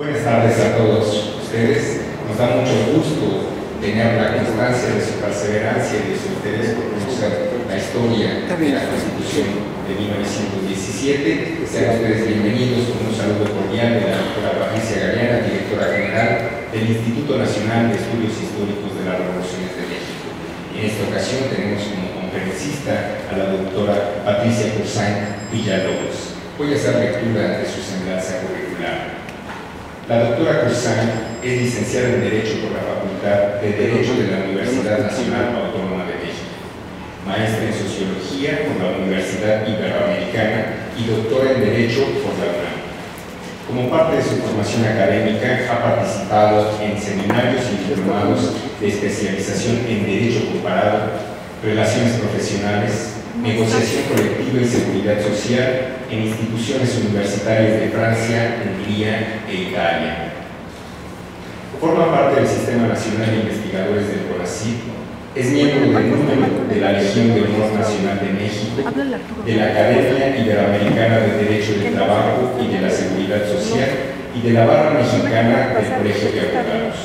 Buenas tardes a todos ustedes. Nos da mucho gusto tener la constancia de su perseverancia y de su interés por conocer la historia de la Constitución de 1917. Sean ustedes bienvenidos con un saludo cordial de la doctora Patricia Galeana, directora general del Instituto Nacional de Estudios Históricos de las Revoluciones de México. En esta ocasión tenemos como conferencista a la doctora Patricia Cursain Villalobos. Voy a hacer lectura de su semblanza curricular. La doctora Cruzán es licenciada en Derecho por la Facultad de Derecho de la Universidad Nacional Autónoma de México, maestra en Sociología por la Universidad Iberoamericana y doctora en Derecho por la UNAM. Como parte de su formación académica, ha participado en seminarios y diplomados de especialización en Derecho Comparado, Relaciones Profesionales, negociación colectiva y seguridad social en instituciones universitarias de Francia, Hungría e Italia. Forma parte del Sistema Nacional de Investigadores del CONACYT, es miembro del número de la Legión de Honor Nacional de México, de la Academia Iberoamericana de Derecho del Trabajo y de la Seguridad Social y de la Barra Mexicana del Colegio de Abogados.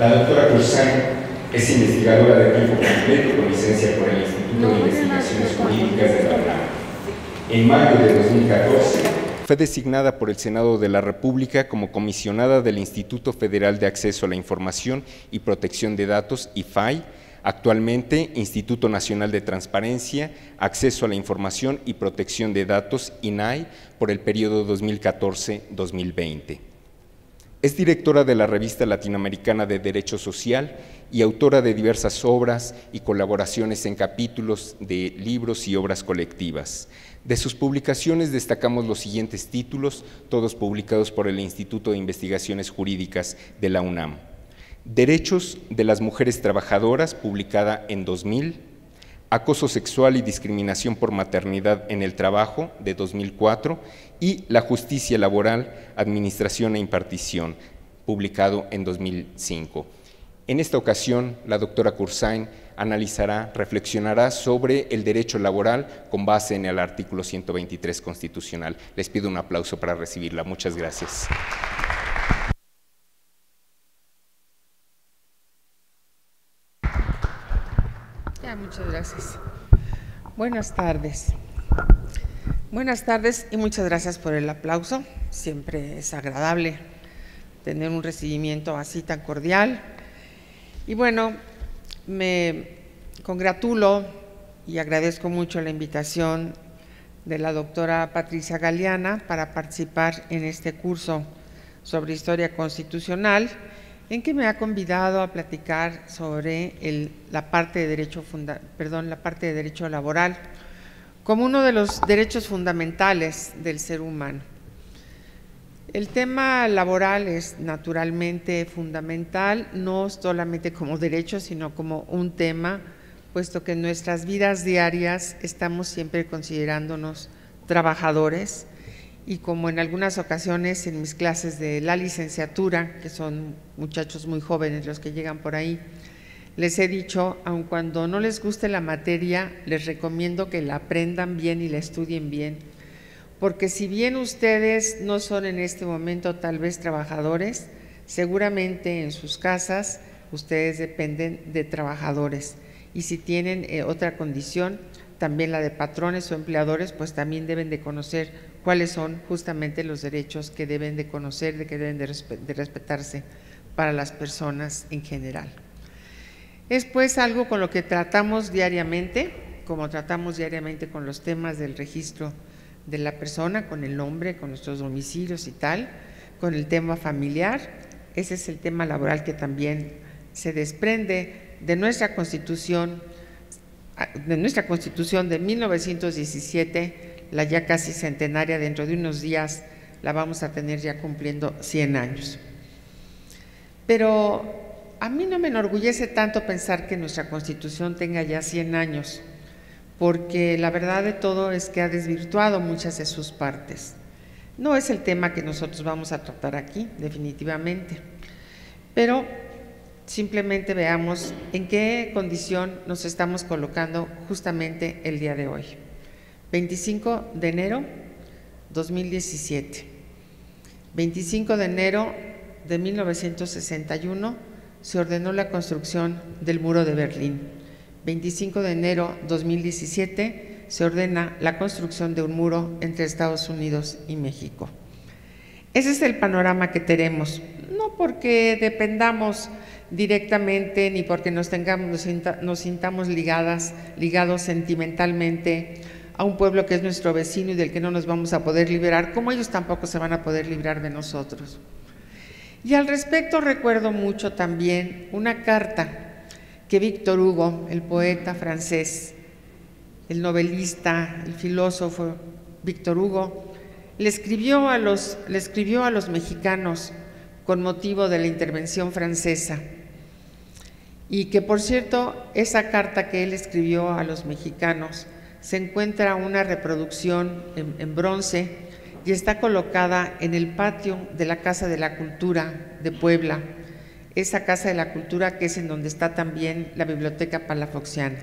La doctora Cruzán es investigadora de tiempo completo con licencia por el Instituto de Investigaciones Jurídicas de la UNAM. En mayo de 2014 fue designada por el Senado de la República como comisionada del Instituto Federal de Acceso a la Información y Protección de Datos, IFAI, actualmente Instituto Nacional de Transparencia, Acceso a la Información y Protección de Datos, INAI, por el periodo 2014-2020. Es directora de la revista latinoamericana de Derecho Social y autora de diversas obras y colaboraciones en capítulos de libros y obras colectivas. De sus publicaciones destacamos los siguientes títulos, todos publicados por el Instituto de Investigaciones Jurídicas de la UNAM. Derechos de las Mujeres Trabajadoras, publicada en 2000, Acoso sexual y discriminación por maternidad en el trabajo, de 2004, y La justicia laboral, administración e impartición, publicado en 2005. En esta ocasión, la doctora Cursain analizará, reflexionará sobre el derecho laboral con base en el artículo 123 constitucional. Les pido un aplauso para recibirla. Muchas gracias. muchas gracias. Buenas tardes. Buenas tardes y muchas gracias por el aplauso. Siempre es agradable tener un recibimiento así tan cordial. Y bueno, me congratulo y agradezco mucho la invitación de la doctora Patricia Galeana para participar en este curso sobre historia constitucional en que me ha convidado a platicar sobre la, parte de derecho perdón, la parte de derecho laboral como uno de los derechos fundamentales del ser humano. El tema laboral es naturalmente fundamental, no solamente como derecho, sino como un tema, puesto que en nuestras vidas diarias estamos siempre considerándonos trabajadores y como en algunas ocasiones en mis clases de la licenciatura, que son muchachos muy jóvenes los que llegan por ahí, les he dicho, aun cuando no les guste la materia, les recomiendo que la aprendan bien y la estudien bien, porque si bien ustedes no son en este momento tal vez trabajadores, seguramente en sus casas ustedes dependen de trabajadores y si tienen eh, otra condición, también la de patrones o empleadores, pues también deben de conocer cuáles son justamente los derechos que deben de conocer, de que deben de, respetarse para las personas en general. Es pues algo con lo que tratamos diariamente, como tratamos diariamente con los temas del registro de la persona, con el nombre, con nuestros domicilios y tal, con el tema familiar. Ese es el tema laboral que también se desprende de nuestra constitución, de nuestra constitución de 1917 la ya casi centenaria, dentro de unos días la vamos a tener ya cumpliendo 100 años. Pero a mí no me enorgullece tanto pensar que nuestra constitución tenga ya 100 años, porque la verdad de todo es que ha desvirtuado muchas de sus partes. No es el tema que nosotros vamos a tratar aquí, definitivamente, pero simplemente veamos en qué condición nos estamos colocando justamente el día de hoy. 25 de enero 2017. 25 de enero de 1961 se ordenó la construcción del muro de Berlín. 25 de enero de 2017 se ordena la construcción de un muro entre Estados Unidos y México. Ese es el panorama que tenemos, no porque dependamos directamente ni porque nos sintamos ligadas, ligados sentimentalmente a un pueblo que es nuestro vecino y del que no nos vamos a poder liberar, como ellos tampoco se van a poder librar de nosotros. Y al respecto recuerdo mucho también una carta que Víctor Hugo, el poeta francés, el novelista, el filósofo Víctor Hugo, le escribió a los, le escribió a los mexicanos con motivo de la intervención francesa. Y que por cierto, esa carta que él escribió a los mexicanos se encuentra una reproducción en, bronce y está colocada en el patio de la Casa de la Cultura de Puebla, esa Casa de la Cultura que es en donde está también la Biblioteca Palafoxiana.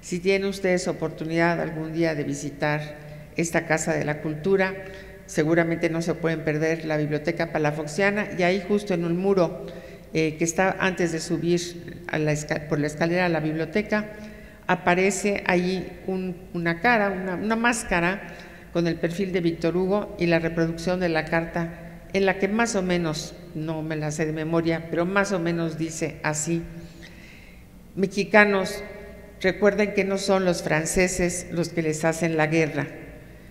Si tienen ustedes oportunidad algún día de visitar esta Casa de la Cultura, seguramente no se pueden perder la Biblioteca Palafoxiana y ahí justo en un muro eh, que está antes de subir por la escalera a la biblioteca, aparece ahí una cara, una, máscara con el perfil de Víctor Hugo y la reproducción de la carta en la que más o menos, no me la sé de memoria, pero más o menos dice así, mexicanos, recuerden que no son los franceses los que les hacen la guerra,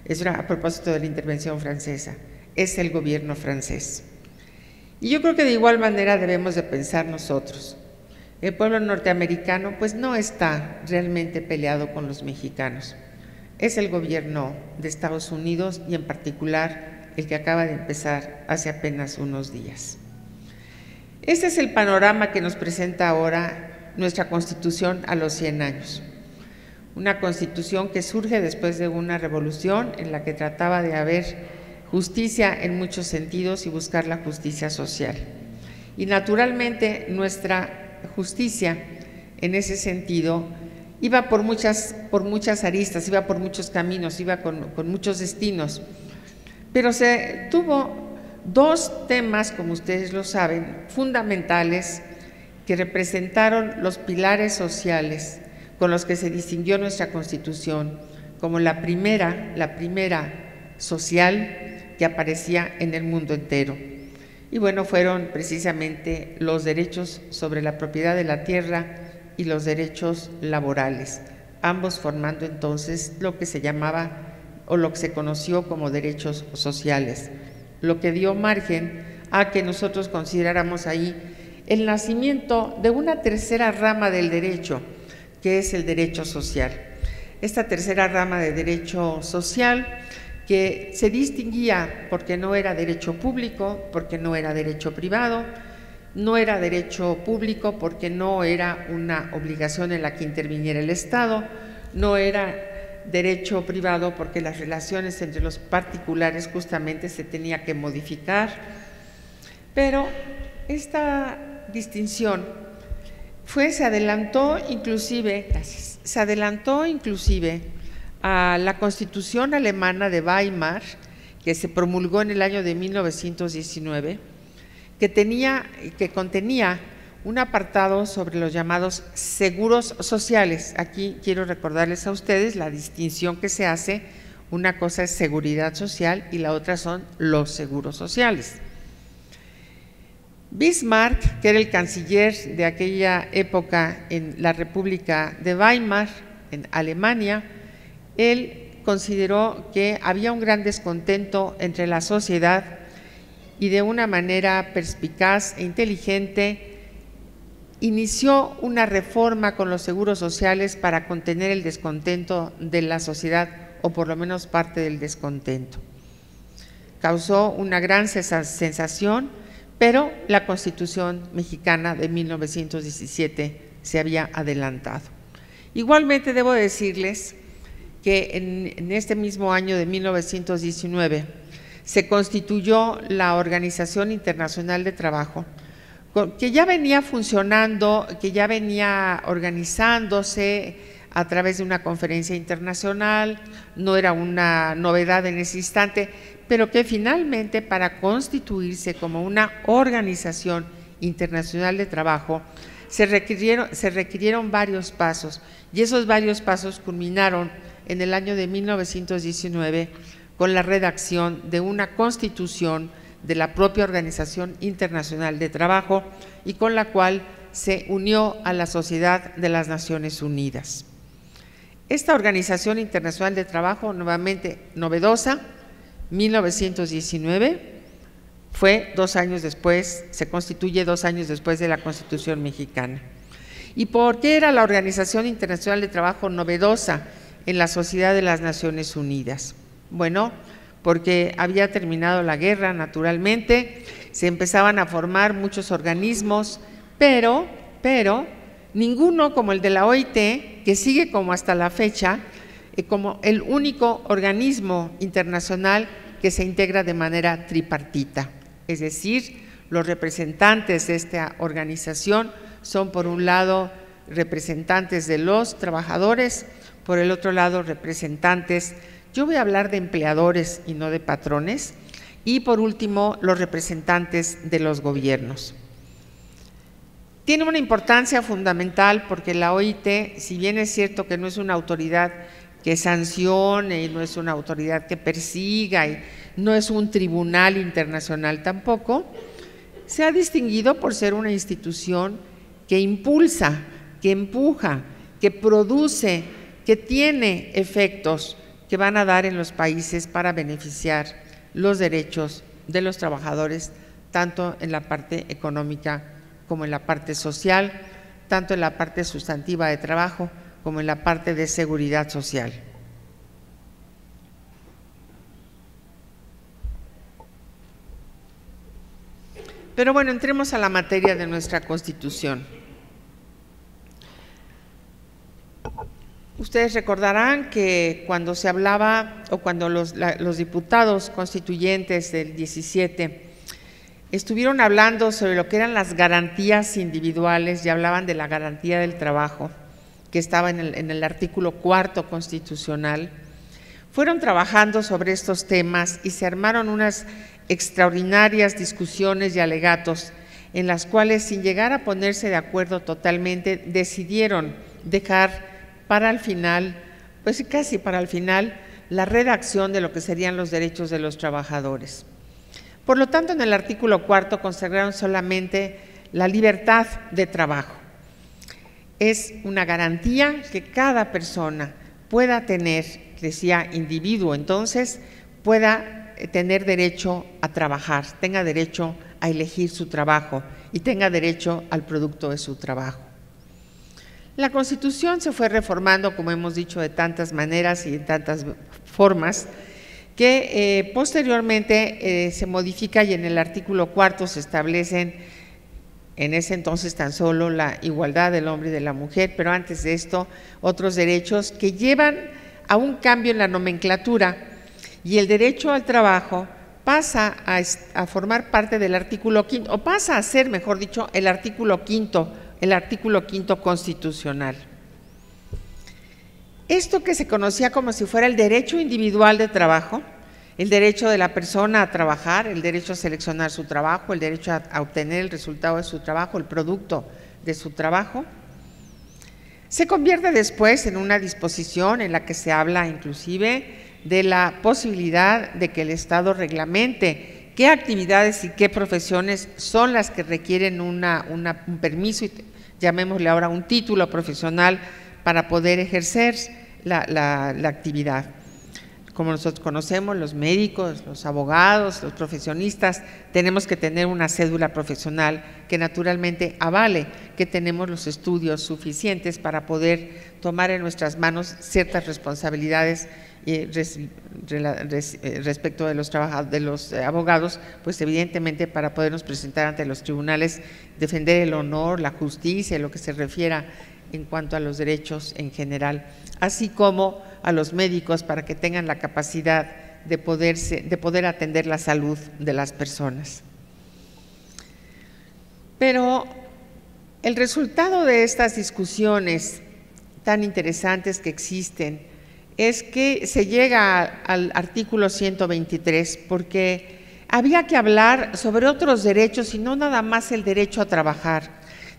era a propósito de la intervención francesa, es el gobierno francés. Y yo creo que de igual manera debemos de pensar nosotros. El pueblo norteamericano pues no está realmente peleado con los mexicanos. Es el gobierno de Estados Unidos y en particular el que acaba de empezar hace apenas unos días. Este es el panorama que nos presenta ahora nuestra constitución a los 100 años. Una constitución que surge después de una revolución en la que trataba de haber justicia en muchos sentidos y buscar la justicia social. Y naturalmente nuestra justicia en ese sentido iba por muchas, por muchas aristas, iba por muchos caminos, iba con, con muchos destinos. Pero se tuvo dos temas, como ustedes lo saben, fundamentales que representaron los pilares sociales con los que se distinguió nuestra Constitución, como la primera, la primera social, que aparecía en el mundo entero. Y bueno, fueron precisamente los derechos sobre la propiedad de la tierra y los derechos laborales, ambos formando entonces lo que se llamaba o lo que se conoció como derechos sociales, lo que dio margen a que nosotros consideráramos ahí el nacimiento de una tercera rama del derecho, que es el derecho social. Esta tercera rama de derecho social que se distinguía porque no era derecho público, porque no era derecho privado, no era derecho público porque no era una obligación en la que interviniera el Estado, no era derecho privado porque las relaciones entre los particulares justamente se tenía que modificar, pero esta distinción fue, se adelantó inclusive, se adelantó inclusive a la Constitución alemana de Weimar, que se promulgó en el año de 1919, que, tenía, que contenía un apartado sobre los llamados seguros sociales. Aquí quiero recordarles a ustedes la distinción que se hace. Una cosa es seguridad social y la otra son los seguros sociales. Bismarck, que era el canciller de aquella época en la República de Weimar, en Alemania, él consideró que había un gran descontento entre la sociedad y de una manera perspicaz e inteligente inició una reforma con los seguros sociales para contener el descontento de la sociedad o por lo menos parte del descontento. Causó una gran sensación, pero la Constitución mexicana de 1917 se había adelantado. Igualmente debo decirles que en, este mismo año de 1919 se constituyó la Organización Internacional de Trabajo, que ya venía funcionando, que ya venía organizándose a través de una conferencia internacional, no era una novedad en ese instante, pero que finalmente para constituirse como una organización internacional de trabajo se requirieron, varios pasos. Y esos varios pasos culminaron en el año de 1919 con la redacción de una constitución de la propia Organización Internacional de Trabajo y con la cual se unió a la Sociedad de las Naciones Unidas. Esta Organización Internacional de Trabajo, nuevamente novedosa, 1919, fue dos años después, se constituye dos años después de la Constitución mexicana. ¿Y por qué era la Organización Internacional de Trabajo novedosa en la Sociedad de las Naciones Unidas? Bueno, porque había terminado la guerra, naturalmente, se empezaban a formar muchos organismos, pero, pero, ninguno como el de la OIT, que sigue como hasta la fecha, eh, como el único organismo internacional que se integra de manera tripartita. Es decir, los representantes de esta organización son, por un lado, representantes de los trabajadores, por el otro lado, representantes yo voy a hablar de empleadores y no de patrones. Y por último, los representantes de los gobiernos. Tiene una importancia fundamental porque la OIT, si bien es cierto que no es una autoridad que sancione y no es una autoridad que persiga y no es un tribunal internacional tampoco, se ha distinguido por ser una institución que impulsa, que empuja, que produce, que tiene efectos que van a dar en los países para beneficiar los derechos de los trabajadores, tanto en la parte económica como en la parte social, tanto en la parte sustantiva de trabajo como en la parte de seguridad social. Pero bueno, entremos a la materia de nuestra Constitución. Ustedes recordarán que cuando se hablaba o cuando los, diputados constituyentes del 17 estuvieron hablando sobre lo que eran las garantías individuales y hablaban de la garantía del trabajo, que estaba en el, en el artículo cuarto constitucional, fueron trabajando sobre estos temas y se armaron unas extraordinarias discusiones y alegatos en las cuales, sin llegar a ponerse de acuerdo totalmente, decidieron dejar para el final, pues casi para el final, la redacción de lo que serían los derechos de los trabajadores. Por lo tanto, en el artículo cuarto consagraron solamente la libertad de trabajo. Es una garantía que cada persona pueda tener, decía individuo entonces, pueda tener derecho a trabajar, tenga derecho a elegir su trabajo y tenga derecho al producto de su trabajo. La Constitución se fue reformando, como hemos dicho, de tantas maneras y de tantas formas, que eh, posteriormente eh, se modifica y en el artículo cuarto se establecen en ese entonces tan solo la igualdad del hombre y de la mujer, pero antes de esto otros derechos que llevan a un cambio en la nomenclatura. Y el derecho al trabajo pasa a, a formar parte del artículo quinto, o pasa a ser, mejor dicho, el artículo quinto el artículo quinto constitucional. Esto que se conocía como si fuera el derecho individual de trabajo, el derecho de la persona a trabajar, el derecho a seleccionar su trabajo, el derecho a, obtener el resultado de su trabajo, el producto de su trabajo, se convierte después en una disposición en la que se habla inclusive de la posibilidad de que el Estado reglamente qué actividades y qué profesiones son las que requieren un permiso, y llamémosle ahora un título profesional para poder ejercer la, la actividad. Como nosotros conocemos, los médicos, los abogados, los profesionistas, tenemos que tener una cédula profesional que naturalmente avale que tenemos los estudios suficientes para poder tomar en nuestras manos ciertas responsabilidades eh, respecto de los, de los abogados, pues evidentemente para podernos presentar ante los tribunales, defender el honor, la justicia, lo que se refiera en cuanto a los derechos en general, así como a los médicos para que tengan la capacidad de, poderse, de poder atender la salud de las personas. Pero el resultado de estas discusiones tan interesantes que existen es que se llega al artículo 123 porque había que hablar sobre otros derechos y no nada más el derecho a trabajar,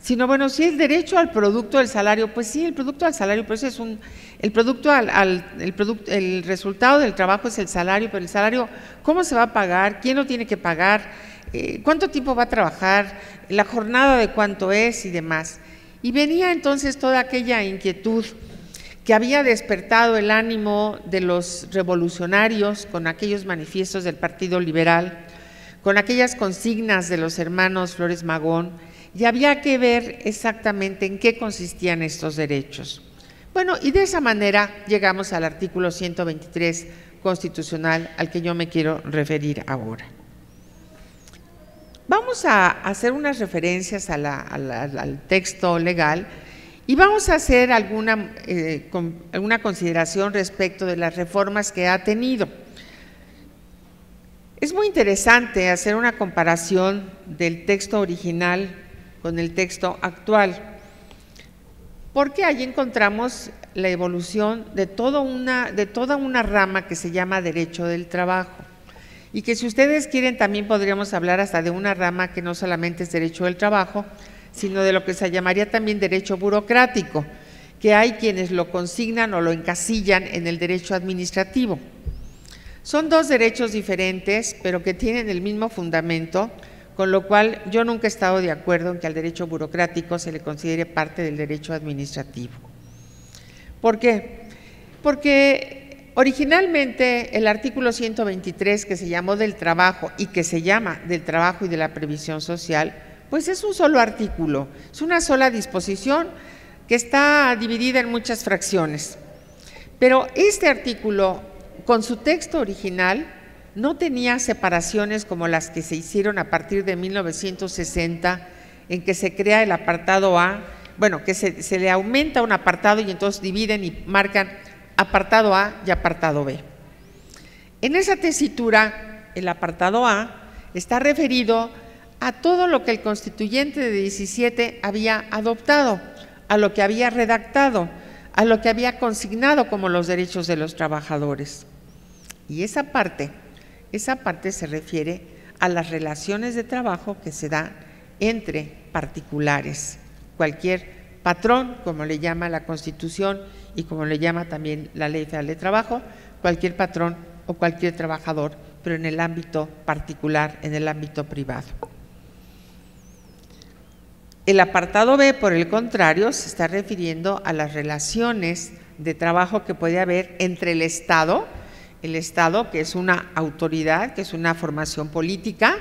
sino bueno, si el derecho al producto del salario, pues sí, el producto al salario, pues es un, el producto al, el, producto, el resultado del trabajo es el salario, pero el salario, ¿cómo se va a pagar? ¿Quién lo tiene que pagar? Eh, ¿Cuánto tiempo va a trabajar? ¿La jornada de cuánto es y demás? Y venía entonces toda aquella inquietud que había despertado el ánimo de los revolucionarios con aquellos manifiestos del Partido Liberal, con aquellas consignas de los hermanos Flores Magón, y había que ver exactamente en qué consistían estos derechos. Bueno, y de esa manera llegamos al artículo 123 constitucional al que yo me quiero referir ahora. Vamos a hacer unas referencias al texto legal y vamos a hacer alguna, eh, alguna consideración respecto de las reformas que ha tenido. Es muy interesante hacer una comparación del texto original con el texto actual, porque ahí encontramos la evolución de, una, de toda una rama que se llama derecho del trabajo y que si ustedes quieren también podríamos hablar hasta de una rama que no solamente es derecho del trabajo, sino de lo que se llamaría también derecho burocrático, que hay quienes lo consignan o lo encasillan en el derecho administrativo. Son dos derechos diferentes, pero que tienen el mismo fundamento, con lo cual yo nunca he estado de acuerdo en que al derecho burocrático se le considere parte del derecho administrativo. ¿Por qué? Porque Originalmente el artículo 123 que se llamó del trabajo y que se llama del trabajo y de la previsión social, pues es un solo artículo, es una sola disposición que está dividida en muchas fracciones. Pero este artículo, con su texto original, no tenía separaciones como las que se hicieron a partir de 1960, en que se crea el apartado A, bueno, que se, le aumenta un apartado y entonces dividen y marcan apartado A y apartado B. En esa tesitura, el apartado A está referido a todo lo que el constituyente de 17 había adoptado, a lo que había redactado, a lo que había consignado como los derechos de los trabajadores. Y esa parte, esa parte se refiere a las relaciones de trabajo que se dan entre particulares. Cualquier patrón, como le llama la Constitución y como le llama también la Ley Federal de Trabajo, cualquier patrón o cualquier trabajador, pero en el ámbito particular, en el ámbito privado. El apartado B, por el contrario, se está refiriendo a las relaciones de trabajo que puede haber entre el Estado, el Estado que es una autoridad, que es una formación política,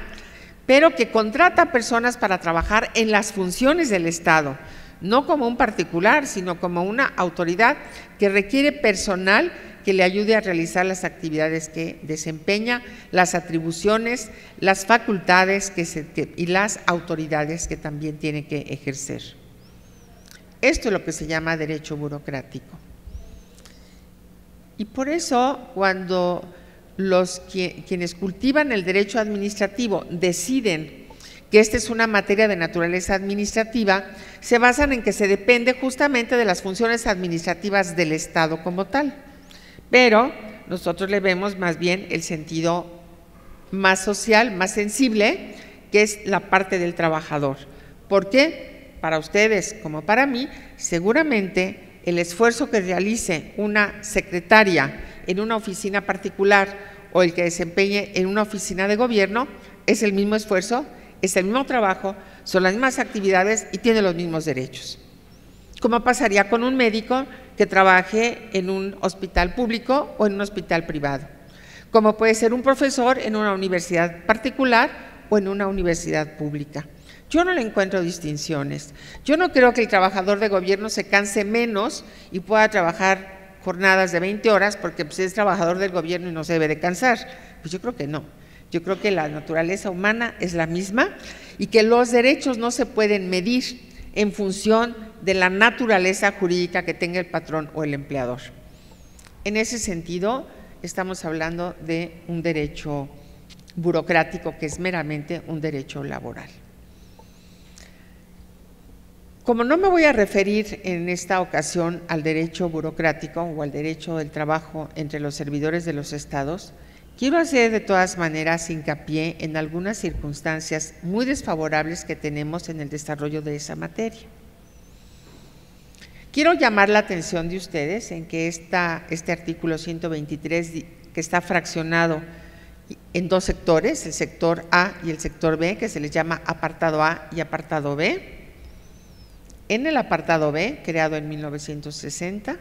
pero que contrata personas para trabajar en las funciones del Estado, no como un particular, sino como una autoridad que requiere personal que le ayude a realizar las actividades que desempeña, las atribuciones, las facultades y las autoridades que también tiene que ejercer. Esto es lo que se llama derecho burocrático. Y por eso cuando los quienes cultivan el derecho administrativo deciden que esta es una materia de naturaleza administrativa, se basan en que se depende justamente de las funciones administrativas del Estado como tal. Pero nosotros le vemos más bien el sentido más social, más sensible, que es la parte del trabajador. ¿Por qué? Para ustedes como para mí, seguramente el esfuerzo que realice una secretaria en una oficina particular o el que desempeñe en una oficina de gobierno es el mismo esfuerzo es el mismo trabajo, son las mismas actividades y tiene los mismos derechos. ¿Cómo pasaría con un médico que trabaje en un hospital público o en un hospital privado? Como puede ser un profesor en una universidad particular o en una universidad pública. Yo no le encuentro distinciones. Yo no creo que el trabajador de gobierno se canse menos y pueda trabajar jornadas de 20 horas porque pues, es trabajador del gobierno y no se debe de cansar. Pues yo creo que no. Yo creo que la naturaleza humana es la misma y que los derechos no se pueden medir en función de la naturaleza jurídica que tenga el patrón o el empleador. En ese sentido, estamos hablando de un derecho burocrático que es meramente un derecho laboral. Como no me voy a referir en esta ocasión al derecho burocrático o al derecho del trabajo entre los servidores de los estados, quiero hacer de todas maneras hincapié en algunas circunstancias muy desfavorables que tenemos en el desarrollo de esa materia. Quiero llamar la atención de ustedes en que este artículo 123, que está fraccionado en dos sectores, el sector A y el sector B, que se les llama apartado A y apartado B, en el apartado B, creado en 1960,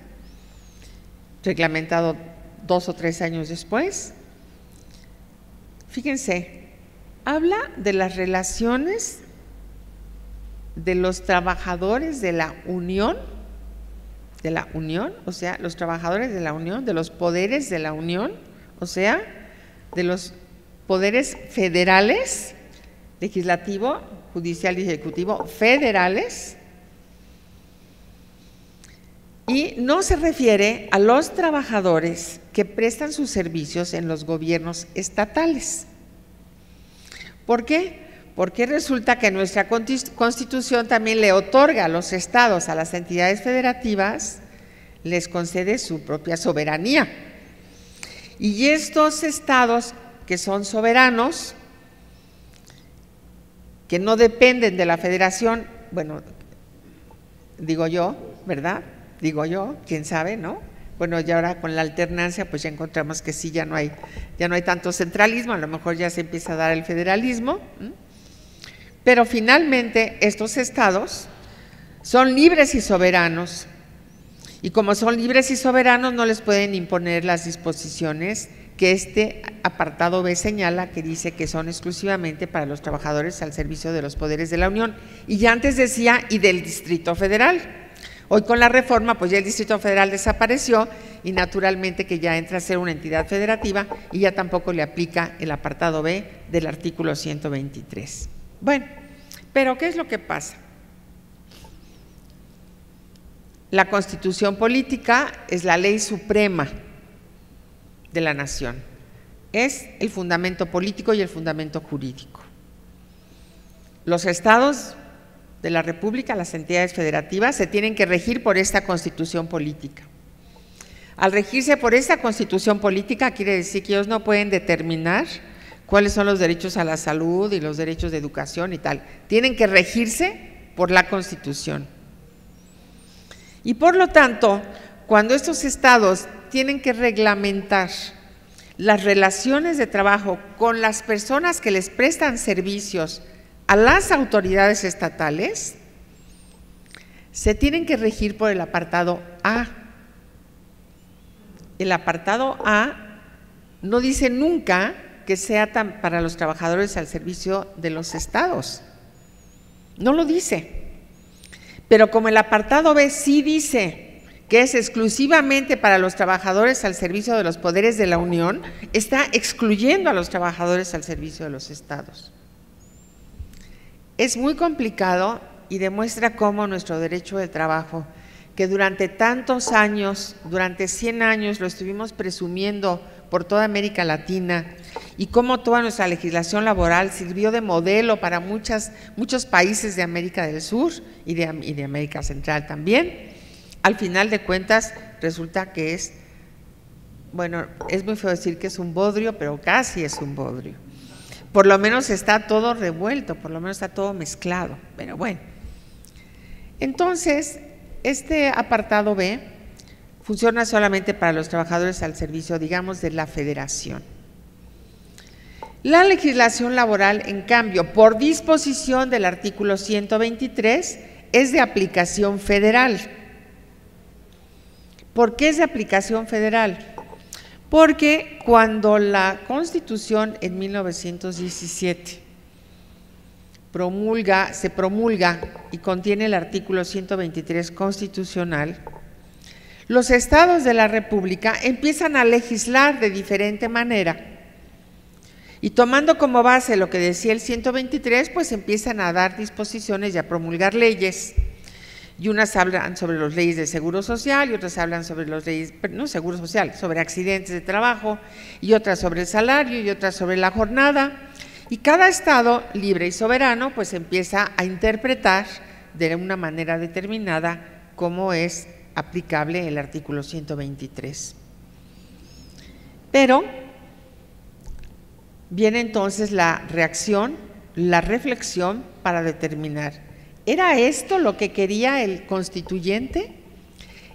reglamentado dos o tres años después, fíjense, habla de las relaciones de los trabajadores de la Unión, de la Unión, o sea, los trabajadores de la Unión, de los poderes de la Unión, o sea, de los poderes federales, legislativo, judicial y ejecutivo, federales, y no se refiere a los trabajadores que prestan sus servicios en los gobiernos estatales. ¿Por qué? Porque resulta que nuestra constitución también le otorga a los estados, a las entidades federativas, les concede su propia soberanía. Y estos estados que son soberanos, que no dependen de la federación, bueno, digo yo, ¿verdad? Digo yo, quién sabe, ¿no? Bueno, y ahora con la alternancia, pues ya encontramos que sí, ya no hay, ya no hay tanto centralismo, a lo mejor ya se empieza a dar el federalismo, pero finalmente estos estados son libres y soberanos, y como son libres y soberanos, no les pueden imponer las disposiciones que este apartado B señala, que dice que son exclusivamente para los trabajadores al servicio de los poderes de la Unión, y ya antes decía, y del Distrito Federal. Hoy con la reforma, pues ya el Distrito Federal desapareció y naturalmente que ya entra a ser una entidad federativa y ya tampoco le aplica el apartado B del artículo 123. Bueno, pero ¿qué es lo que pasa? La constitución política es la ley suprema de la nación. Es el fundamento político y el fundamento jurídico. Los estados de la República, las entidades federativas, se tienen que regir por esta constitución política. Al regirse por esta constitución política quiere decir que ellos no pueden determinar cuáles son los derechos a la salud y los derechos de educación y tal. Tienen que regirse por la constitución. Y por lo tanto, cuando estos estados tienen que reglamentar las relaciones de trabajo con las personas que les prestan servicios a las autoridades estatales se tienen que regir por el apartado A. El apartado A no dice nunca que sea para los trabajadores al servicio de los estados. No lo dice. Pero como el apartado B sí dice que es exclusivamente para los trabajadores al servicio de los poderes de la Unión, está excluyendo a los trabajadores al servicio de los estados. Es muy complicado y demuestra cómo nuestro derecho de trabajo, que durante tantos años, durante 100 años lo estuvimos presumiendo por toda América Latina y cómo toda nuestra legislación laboral sirvió de modelo para muchas, muchos países de América del Sur y de, y de América Central también, al final de cuentas resulta que es, bueno, es muy feo decir que es un bodrio, pero casi es un bodrio por lo menos está todo revuelto, por lo menos está todo mezclado, pero bueno. Entonces, este apartado B funciona solamente para los trabajadores al servicio, digamos, de la federación. La legislación laboral, en cambio, por disposición del artículo 123, es de aplicación federal. ¿Por qué es de aplicación federal? Porque cuando la Constitución en 1917 promulga, se promulga y contiene el artículo 123 constitucional, los estados de la República empiezan a legislar de diferente manera. Y tomando como base lo que decía el 123, pues empiezan a dar disposiciones y a promulgar leyes y unas hablan sobre las leyes de seguro social y otras hablan sobre los leyes, no seguro social, sobre accidentes de trabajo y otras sobre el salario y otras sobre la jornada. Y cada estado libre y soberano pues empieza a interpretar de una manera determinada como es aplicable el artículo 123. Pero viene entonces la reacción, la reflexión para determinar, ¿era esto lo que quería el constituyente?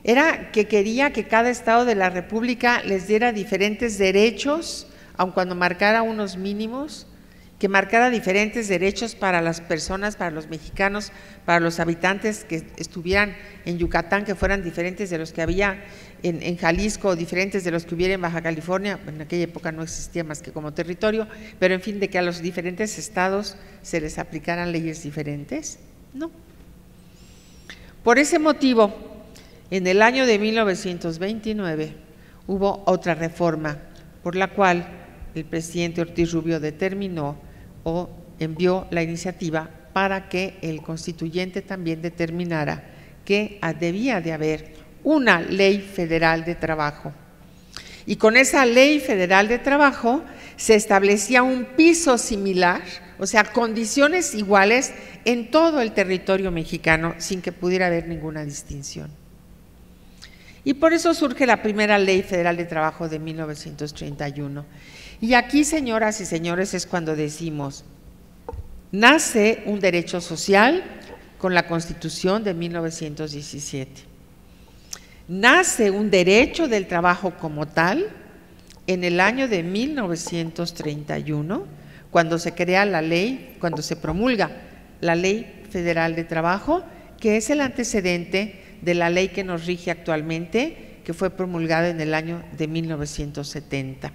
¿Era que quería que cada estado de la República les diera diferentes derechos, aun cuando marcara unos mínimos? que marcara diferentes derechos para las personas, para los mexicanos, para los habitantes que estuvieran en Yucatán, que fueran diferentes de los que había en, Jalisco, diferentes de los que hubiera en Baja California, en aquella época no existía más que como territorio, pero en fin, de que a los diferentes estados se les aplicaran leyes diferentes, no. Por ese motivo, en el año de 1929 hubo otra reforma por la cual el presidente Ortiz Rubio determinó o envió la iniciativa para que el constituyente también determinara que debía de haber una ley federal de trabajo. Y con esa ley federal de trabajo se establecía un piso similar, o sea, condiciones iguales en todo el territorio mexicano sin que pudiera haber ninguna distinción. Y por eso surge la primera ley federal de trabajo de 1931. Y aquí, señoras y señores, es cuando decimos, nace un derecho social con la Constitución de 1917. Nace un derecho del trabajo como tal en el año de 1931, cuando se crea la ley, cuando se promulga la Ley Federal de Trabajo, que es el antecedente de la ley que nos rige actualmente, que fue promulgada en el año de 1970.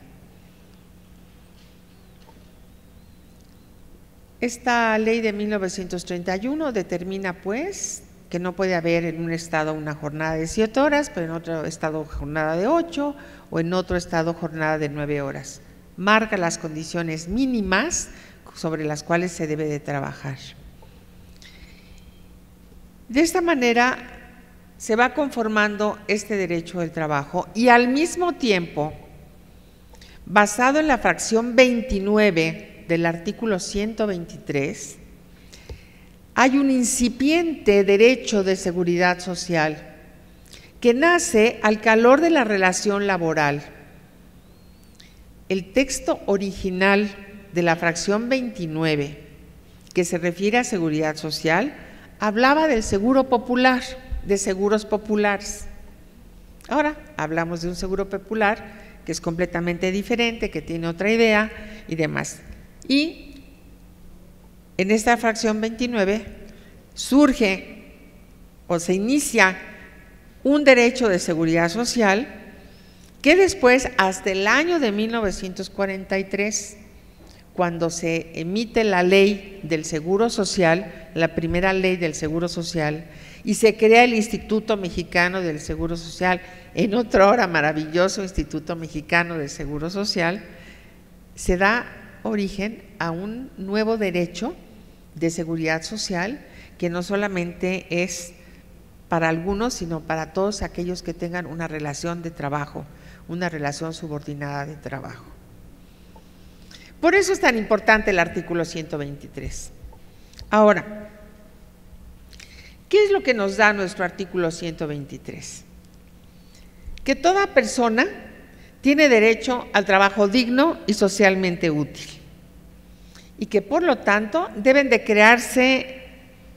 Esta ley de 1931 determina pues que no puede haber en un estado una jornada de siete horas, pero en otro estado jornada de ocho o en otro estado jornada de nueve horas. Marca las condiciones mínimas sobre las cuales se debe de trabajar. De esta manera se va conformando este derecho del trabajo y al mismo tiempo, basado en la fracción 29 del artículo 123, hay un incipiente derecho de seguridad social que nace al calor de la relación laboral. El texto original de la fracción 29, que se refiere a seguridad social, hablaba del seguro popular, de seguros populares. Ahora hablamos de un seguro popular que es completamente diferente, que tiene otra idea y demás. Y en esta fracción 29 surge o se inicia un derecho de seguridad social que después, hasta el año de 1943, cuando se emite la ley del Seguro Social, la primera ley del Seguro Social, y se crea el Instituto Mexicano del Seguro Social, en otro hora maravilloso Instituto Mexicano del Seguro Social, se da origen a un nuevo derecho de seguridad social que no solamente es para algunos, sino para todos aquellos que tengan una relación de trabajo, una relación subordinada de trabajo. Por eso es tan importante el artículo 123. Ahora, ¿qué es lo que nos da nuestro artículo 123? Que toda persona tiene derecho al trabajo digno y socialmente útil y que por lo tanto deben de crearse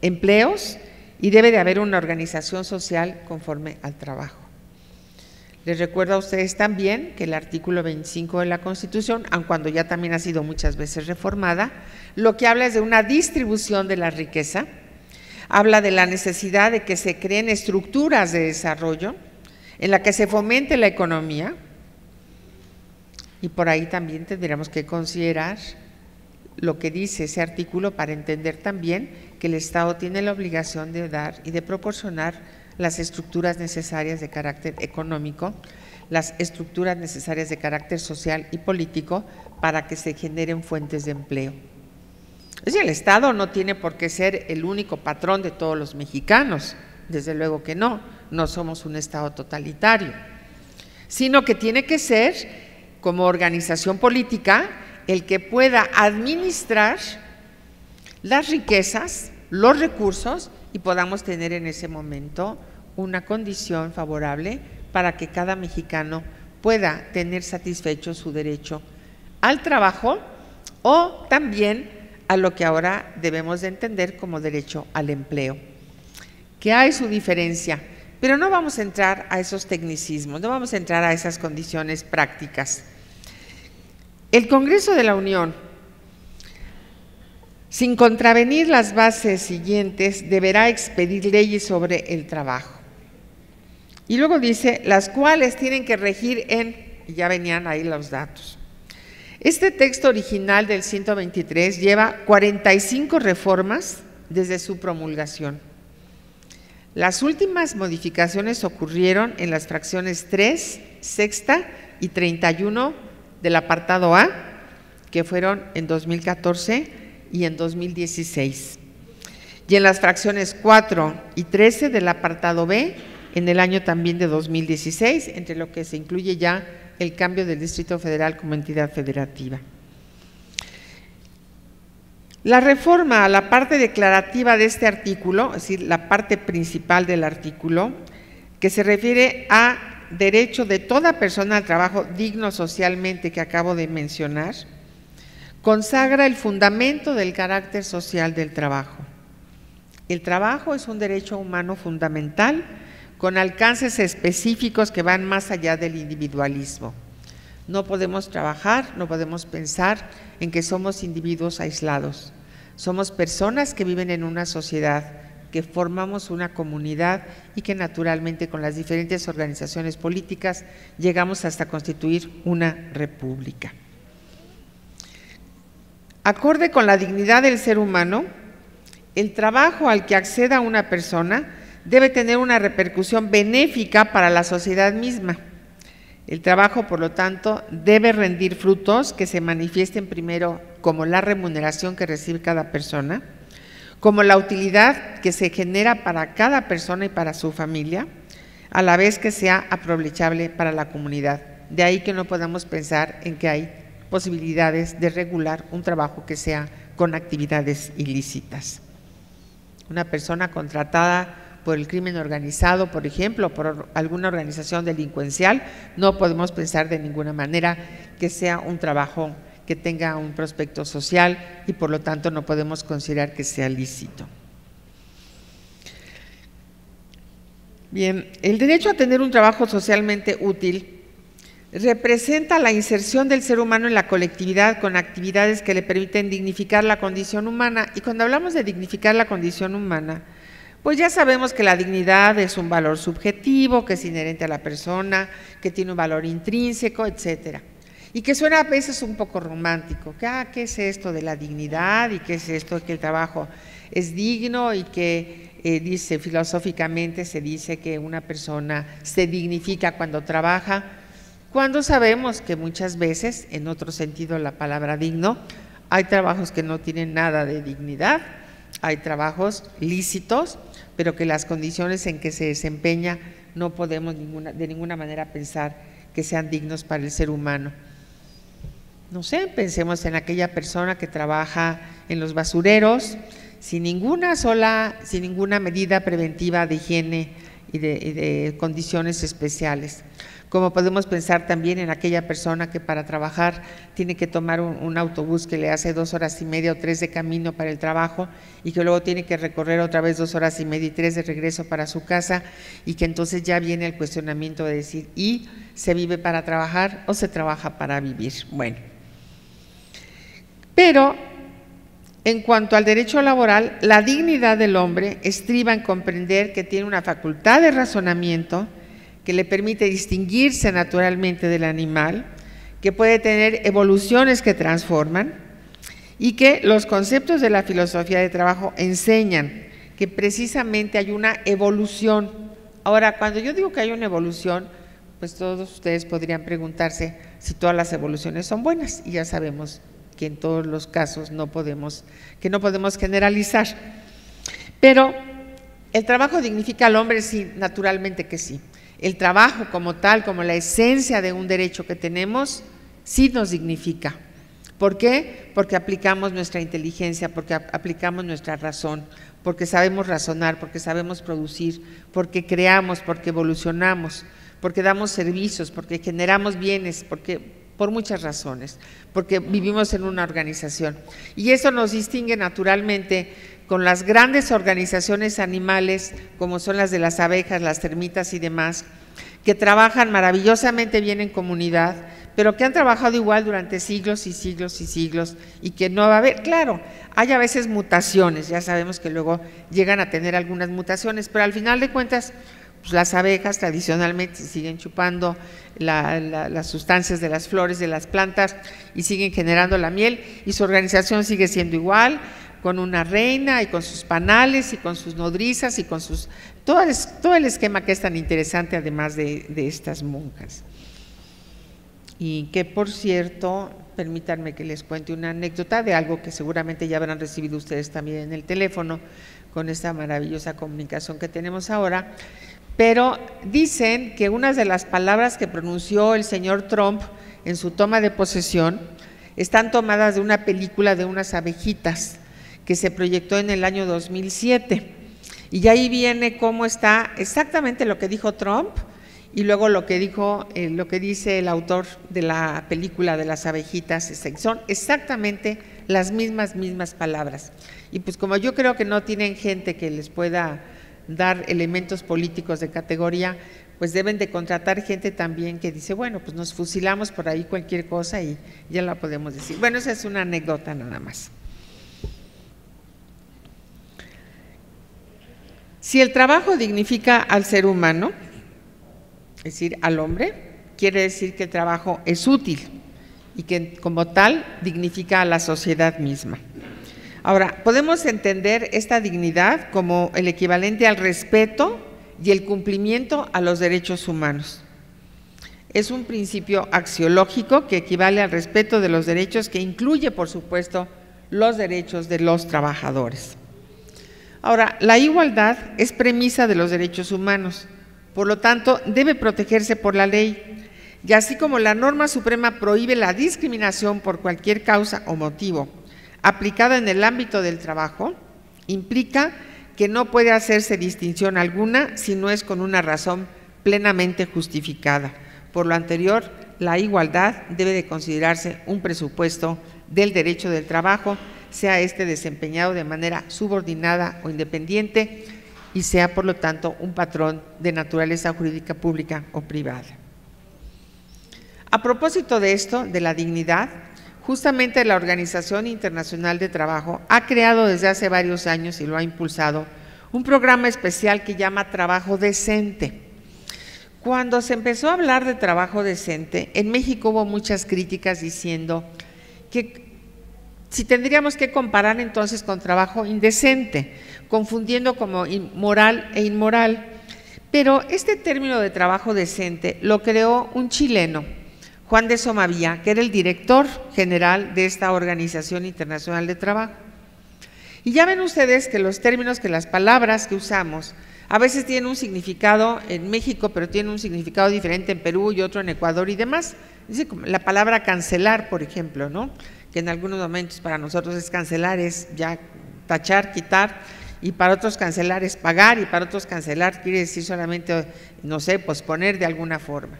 empleos y debe de haber una organización social conforme al trabajo. Les recuerdo a ustedes también que el artículo 25 de la Constitución, aun cuando ya también ha sido muchas veces reformada, lo que habla es de una distribución de la riqueza, habla de la necesidad de que se creen estructuras de desarrollo en la que se fomente la economía, y por ahí también tendríamos que considerar lo que dice ese artículo para entender también que el Estado tiene la obligación de dar y de proporcionar las estructuras necesarias de carácter económico, las estructuras necesarias de carácter social y político para que se generen fuentes de empleo. Es decir, el Estado no tiene por qué ser el único patrón de todos los mexicanos, desde luego que no, no somos un Estado totalitario, sino que tiene que ser como organización política el que pueda administrar las riquezas, los recursos y podamos tener en ese momento una condición favorable para que cada mexicano pueda tener satisfecho su derecho al trabajo o también a lo que ahora debemos de entender como derecho al empleo. Que hay su diferencia, pero no vamos a entrar a esos tecnicismos, no vamos a entrar a esas condiciones prácticas. El Congreso de la Unión, sin contravenir las bases siguientes, deberá expedir leyes sobre el trabajo. Y luego dice, las cuales tienen que regir en, y ya venían ahí los datos. Este texto original del 123 lleva 45 reformas desde su promulgación. Las últimas modificaciones ocurrieron en las fracciones 3, sexta y 31 del apartado A, que fueron en 2014 y en 2016. Y en las fracciones 4 y 13 del apartado B, en el año también de 2016, entre lo que se incluye ya el cambio del Distrito Federal como entidad federativa. La reforma a la parte declarativa de este artículo, es decir, la parte principal del artículo, que se refiere a derecho de toda persona al trabajo digno socialmente que acabo de mencionar, consagra el fundamento del carácter social del trabajo. El trabajo es un derecho humano fundamental con alcances específicos que van más allá del individualismo. No podemos trabajar, no podemos pensar en que somos individuos aislados. Somos personas que viven en una sociedad, que formamos una comunidad y que naturalmente con las diferentes organizaciones políticas llegamos hasta constituir una república. Acorde con la dignidad del ser humano, el trabajo al que acceda una persona debe tener una repercusión benéfica para la sociedad misma. El trabajo, por lo tanto, debe rendir frutos que se manifiesten primero como la remuneración que recibe cada persona, como la utilidad que se genera para cada persona y para su familia, a la vez que sea aprovechable para la comunidad. De ahí que no podamos pensar en que hay posibilidades de regular un trabajo que sea con actividades ilícitas. Una persona contratada por el crimen organizado, por ejemplo, por alguna organización delincuencial, no podemos pensar de ninguna manera que sea un trabajo que tenga un prospecto social y por lo tanto no podemos considerar que sea lícito. Bien, el derecho a tener un trabajo socialmente útil representa la inserción del ser humano en la colectividad con actividades que le permiten dignificar la condición humana. Y cuando hablamos de dignificar la condición humana, pues ya sabemos que la dignidad es un valor subjetivo, que es inherente a la persona, que tiene un valor intrínseco, etcétera. Y que suena a veces un poco romántico, que ah, ¿qué es esto de la dignidad? ¿Y qué es esto de que el trabajo es digno? Y que eh, dice filosóficamente se dice que una persona se dignifica cuando trabaja, cuando sabemos que muchas veces, en otro sentido la palabra digno, hay trabajos que no tienen nada de dignidad, hay trabajos lícitos, pero que las condiciones en que se desempeña no podemos de ninguna manera pensar que sean dignos para el ser humano. No sé, pensemos en aquella persona que trabaja en los basureros sin ninguna sola, sin ninguna medida preventiva de higiene y de condiciones especiales como podemos pensar también en aquella persona que para trabajar tiene que tomar un, autobús que le hace dos horas y media o tres de camino para el trabajo y que luego tiene que recorrer otra vez dos horas y media y tres de regreso para su casa y que entonces ya viene el cuestionamiento de decir, ¿y se vive para trabajar o se trabaja para vivir? Bueno, pero en cuanto al derecho laboral, la dignidad del hombre estriba en comprender que tiene una facultad de razonamiento, que le permite distinguirse naturalmente del animal, que puede tener evoluciones que transforman y que los conceptos de la filosofía de trabajo enseñan que precisamente hay una evolución. Ahora, cuando yo digo que hay una evolución, pues todos ustedes podrían preguntarse si todas las evoluciones son buenas y ya sabemos que en todos los casos no podemos que no podemos generalizar. Pero el trabajo dignifica al hombre sí, naturalmente que sí. El trabajo como tal, como la esencia de un derecho que tenemos, sí nos dignifica. ¿Por qué? Porque aplicamos nuestra inteligencia, porque aplicamos nuestra razón, porque sabemos razonar, porque sabemos producir, porque creamos, porque evolucionamos, porque damos servicios, porque generamos bienes, porque por muchas razones, porque vivimos en una organización. Y eso nos distingue naturalmente con las grandes organizaciones animales, como son las de las abejas, las termitas y demás, que trabajan maravillosamente bien en comunidad, pero que han trabajado igual durante siglos y siglos y siglos y que no va a haber, claro, hay a veces mutaciones, ya sabemos que luego llegan a tener algunas mutaciones, pero al final de cuentas, pues las abejas tradicionalmente siguen chupando las sustancias de las flores de las plantas y siguen generando la miel y su organización sigue siendo igual, con una reina y con sus panales y con sus nodrizas y con sus todo todo el esquema que es tan interesante además de estas monjas. Y que, por cierto, permítanme que les cuente una anécdota de algo que seguramente ya habrán recibido ustedes también en el teléfono con esta maravillosa comunicación que tenemos ahora. Pero dicen que unas de las palabras que pronunció el señor Trump en su toma de posesión están tomadas de una película de unas abejitas que se proyectó en el año 2007. Y ahí viene cómo está exactamente lo que dijo Trump y luego lo que dijo, eh, lo que dice el autor de la película de las abejitas, son exactamente las mismas, mismas palabras. Y pues como yo creo que no tienen gente que les pueda dar elementos políticos de categoría, pues deben de contratar gente también que dice, bueno, pues nos fusilamos por ahí cualquier cosa y ya la podemos decir. Bueno, esa es una anécdota nada más. Si el trabajo dignifica al ser humano, es decir, al hombre, quiere decir que el trabajo es útil y que como tal dignifica a la sociedad misma. Ahora, podemos entender esta dignidad como el equivalente al respeto y el cumplimiento a los derechos humanos. Es un principio axiológico que equivale al respeto de los derechos que incluye, por supuesto, los derechos de los trabajadores. Ahora, la igualdad es premisa de los derechos humanos por lo tanto, debe protegerse por la ley. Y así como la norma suprema prohíbe la discriminación por cualquier causa o motivo aplicada en el ámbito del trabajo, implica que no puede hacerse distinción alguna si no es con una razón plenamente justificada. Por lo anterior, la igualdad debe de considerarse un presupuesto del derecho del trabajo, sea este desempeñado de manera subordinada o independiente, y sea por lo tanto un patrón de naturaleza jurídica pública o privada. A propósito de esto, de la dignidad, justamente la Organización Internacional de Trabajo ha creado desde hace varios años y lo ha impulsado un programa especial que llama Trabajo Decente. Cuando se empezó a hablar de trabajo decente, en México hubo muchas críticas diciendo que si tendríamos que comparar entonces con trabajo indecente, confundiendo como moral e inmoral. Pero este término de trabajo decente lo creó un chileno, Juan de Somavía, que era el director general de esta Organización Internacional de Trabajo. Y ya ven ustedes que los términos, que las palabras que usamos, a veces tienen un significado en México, pero tienen un significado diferente en Perú y otro en Ecuador y demás. Dice la palabra cancelar, por ejemplo, ¿no? que en algunos momentos para nosotros es cancelar, es ya tachar, quitar, y para otros cancelar es pagar, y para otros cancelar quiere decir solamente, no sé, posponer de alguna forma.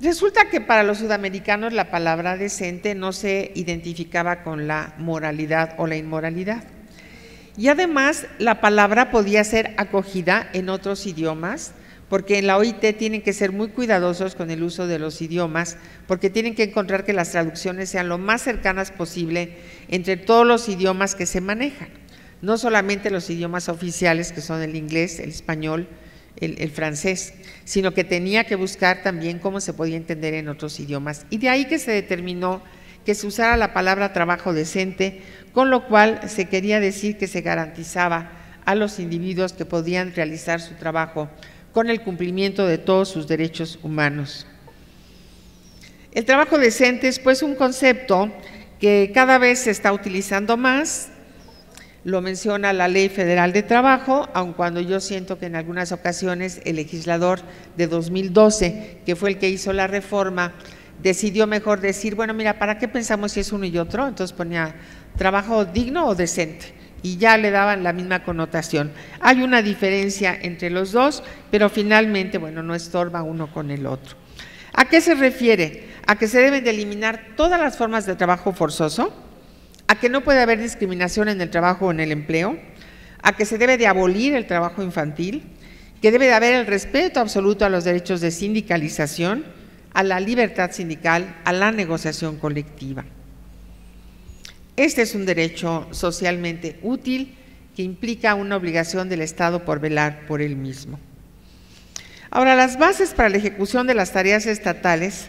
Resulta que para los sudamericanos la palabra decente no se identificaba con la moralidad o la inmoralidad. Y además la palabra podía ser acogida en otros idiomas, porque en la OIT tienen que ser muy cuidadosos con el uso de los idiomas, porque tienen que encontrar que las traducciones sean lo más cercanas posible entre todos los idiomas que se manejan, no solamente los idiomas oficiales que son el inglés, el español, el, francés, sino que tenía que buscar también cómo se podía entender en otros idiomas. Y de ahí que se determinó que se usara la palabra trabajo decente, con lo cual se quería decir que se garantizaba a los individuos que podían realizar su trabajo con el cumplimiento de todos sus derechos humanos. El trabajo decente es pues un concepto que cada vez se está utilizando más, lo menciona la Ley Federal de Trabajo, aun cuando yo siento que en algunas ocasiones el legislador de 2012, que fue el que hizo la reforma, decidió mejor decir, bueno, mira, ¿para qué pensamos si es uno y otro? Entonces ponía trabajo digno o decente y ya le daban la misma connotación. Hay una diferencia entre los dos, pero finalmente, bueno, no estorba uno con el otro. ¿A qué se refiere? A que se deben de eliminar todas las formas de trabajo forzoso, a que no puede haber discriminación en el trabajo o en el empleo, a que se debe de abolir el trabajo infantil, que debe de haber el respeto absoluto a los derechos de sindicalización, a la libertad sindical, a la negociación colectiva. Este es un derecho socialmente útil que implica una obligación del Estado por velar por él mismo. Ahora, las bases para la ejecución de las tareas estatales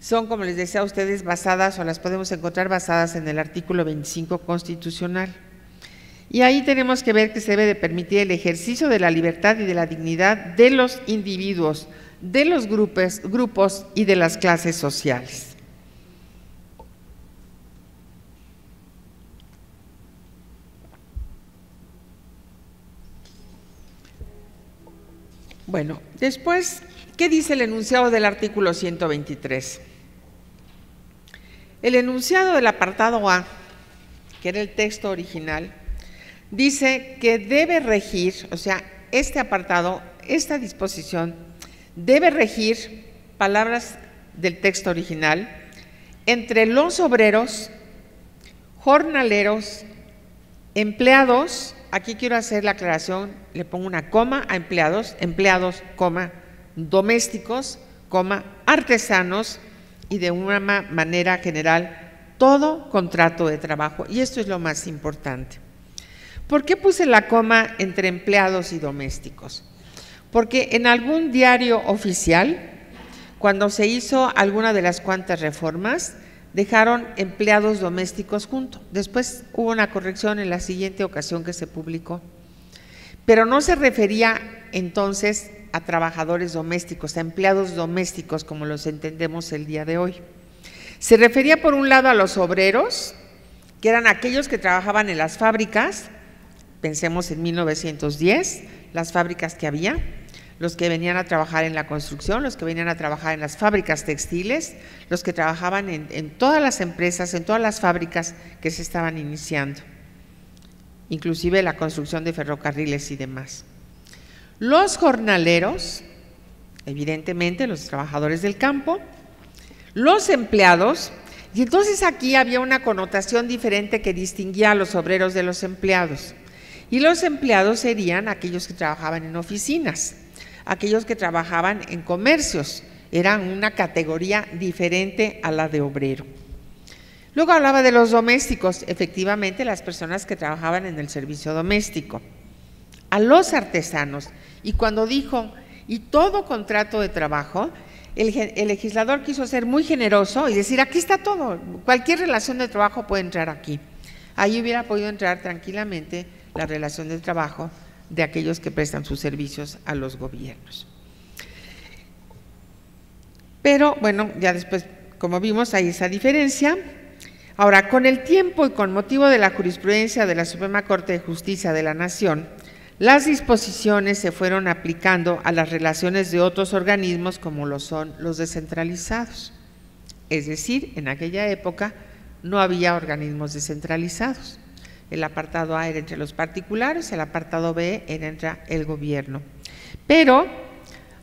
son, como les decía a ustedes, basadas o las podemos encontrar basadas en el artículo 25 constitucional. Y ahí tenemos que ver que se debe de permitir el ejercicio de la libertad y de la dignidad de los individuos, de los grupos, grupos y de las clases sociales. Bueno, después, ¿qué dice el enunciado del artículo 123? El enunciado del apartado A, que era el texto original, dice que debe regir, o sea, este apartado, esta disposición, debe regir palabras del texto original entre los obreros, jornaleros, empleados aquí quiero hacer la aclaración, le pongo una coma a empleados, empleados, coma, domésticos, coma, artesanos y de una manera general todo contrato de trabajo. Y esto es lo más importante. ¿Por qué puse la coma entre empleados y domésticos? Porque en algún diario oficial, cuando se hizo alguna de las cuantas reformas, dejaron empleados domésticos junto. Después hubo una corrección en la siguiente ocasión que se publicó. Pero no se refería entonces a trabajadores domésticos, a empleados domésticos como los entendemos el día de hoy. Se refería por un lado a los obreros, que eran aquellos que trabajaban en las fábricas, pensemos en 1910, las fábricas que había, los que venían a trabajar en la construcción, los que venían a trabajar en las fábricas textiles, los que trabajaban en, todas las empresas, en todas las fábricas que se estaban iniciando, inclusive la construcción de ferrocarriles y demás. Los jornaleros, evidentemente los trabajadores del campo, los empleados, y entonces aquí había una connotación diferente que distinguía a los obreros de los empleados. Y los empleados serían aquellos que trabajaban en oficinas aquellos que trabajaban en comercios, eran una categoría diferente a la de obrero. Luego hablaba de los domésticos, efectivamente las personas que trabajaban en el servicio doméstico, a los artesanos. Y cuando dijo, y todo contrato de trabajo, el, legislador quiso ser muy generoso y decir, aquí está todo, cualquier relación de trabajo puede entrar aquí. Ahí hubiera podido entrar tranquilamente la relación de trabajo de aquellos que prestan sus servicios a los gobiernos. Pero bueno, ya después, como vimos, hay esa diferencia. Ahora, con el tiempo y con motivo de la jurisprudencia de la Suprema Corte de Justicia de la Nación, las disposiciones se fueron aplicando a las relaciones de otros organismos como lo son los descentralizados. Es decir, en aquella época no había organismos descentralizados. El apartado A era entre los particulares, el apartado B era entre el gobierno. Pero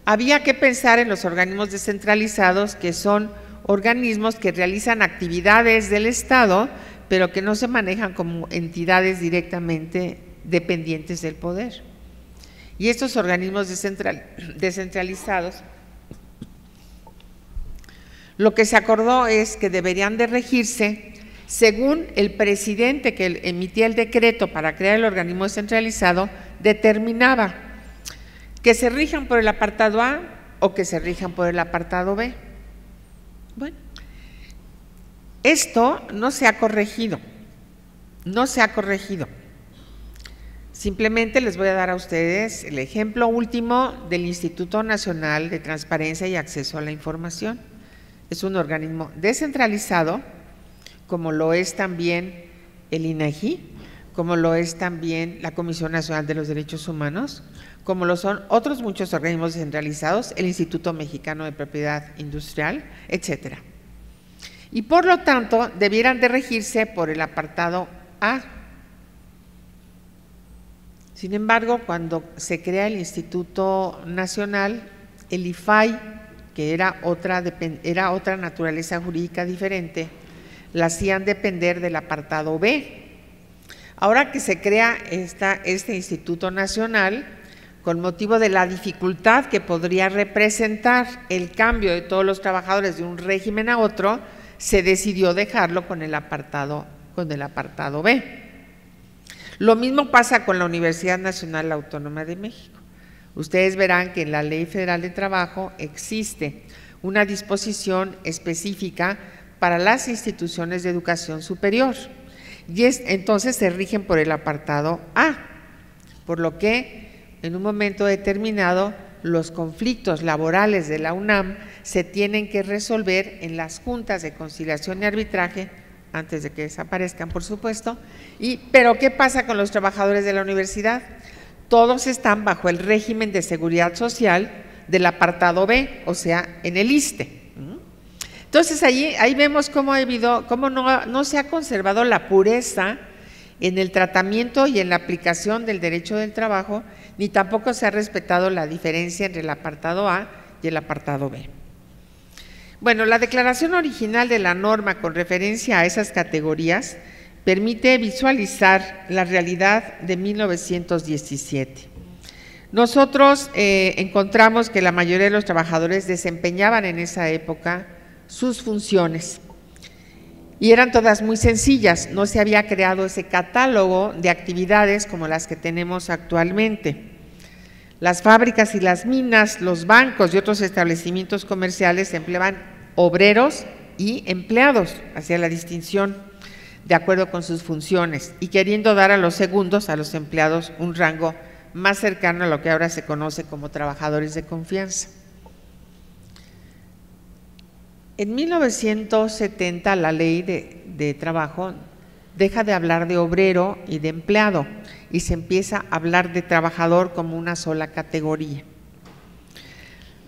había que pensar en los organismos descentralizados, que son organismos que realizan actividades del Estado, pero que no se manejan como entidades directamente dependientes del poder. Y estos organismos descentralizados, lo que se acordó es que deberían de regirse según el presidente que emitía el decreto para crear el organismo descentralizado, determinaba que se rijan por el apartado A o que se rijan por el apartado B. Bueno, esto no se ha corregido, no se ha corregido. Simplemente les voy a dar a ustedes el ejemplo último del Instituto Nacional de Transparencia y Acceso a la Información. Es un organismo descentralizado como lo es también el INAGI, como lo es también la Comisión Nacional de los Derechos Humanos, como lo son otros muchos organismos descentralizados, el Instituto Mexicano de Propiedad Industrial, etcétera. Y por lo tanto, debieran de regirse por el apartado A. Sin embargo, cuando se crea el Instituto Nacional, el IFAI, que era otra, era otra naturaleza jurídica diferente, la hacían depender del apartado B. Ahora que se crea este Instituto Nacional, con motivo de la dificultad que podría representar el cambio de todos los trabajadores de un régimen a otro, se decidió dejarlo con el apartado, con el apartado B. Lo mismo pasa con la Universidad Nacional Autónoma de México. Ustedes verán que en la Ley Federal de Trabajo existe una disposición específica para las instituciones de educación superior y entonces se rigen por el apartado A, por lo que en un momento determinado los conflictos laborales de la UNAM se tienen que resolver en las juntas de conciliación y arbitraje antes de que desaparezcan, por supuesto. Y, pero ¿qué pasa con los trabajadores de la universidad? Todos están bajo el régimen de seguridad social del apartado B, o sea, en el ISTE. Entonces ahí, ahí vemos cómo, ha habido, cómo no, no se ha conservado la pureza en el tratamiento y en la aplicación del derecho del trabajo, ni tampoco se ha respetado la diferencia entre el apartado A y el apartado B. Bueno, la declaración original de la norma con referencia a esas categorías permite visualizar la realidad de 1917. Nosotros eh, encontramos que la mayoría de los trabajadores desempeñaban en esa época sus funciones y eran todas muy sencillas, no se había creado ese catálogo de actividades como las que tenemos actualmente. Las fábricas y las minas, los bancos y otros establecimientos comerciales empleaban obreros y empleados, hacia la distinción de acuerdo con sus funciones y queriendo dar a los segundos, a los empleados, un rango más cercano a lo que ahora se conoce como trabajadores de confianza. En 1970 la ley de, de trabajo deja de hablar de obrero y de empleado y se empieza a hablar de trabajador como una sola categoría.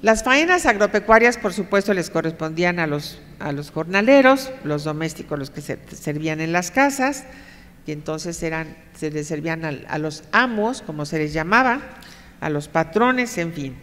Las faenas agropecuarias, por supuesto, les correspondían a los, a los jornaleros, los domésticos, los que se servían en las casas, que entonces eran, se les servían a, a los amos, como se les llamaba, a los patrones, en fin.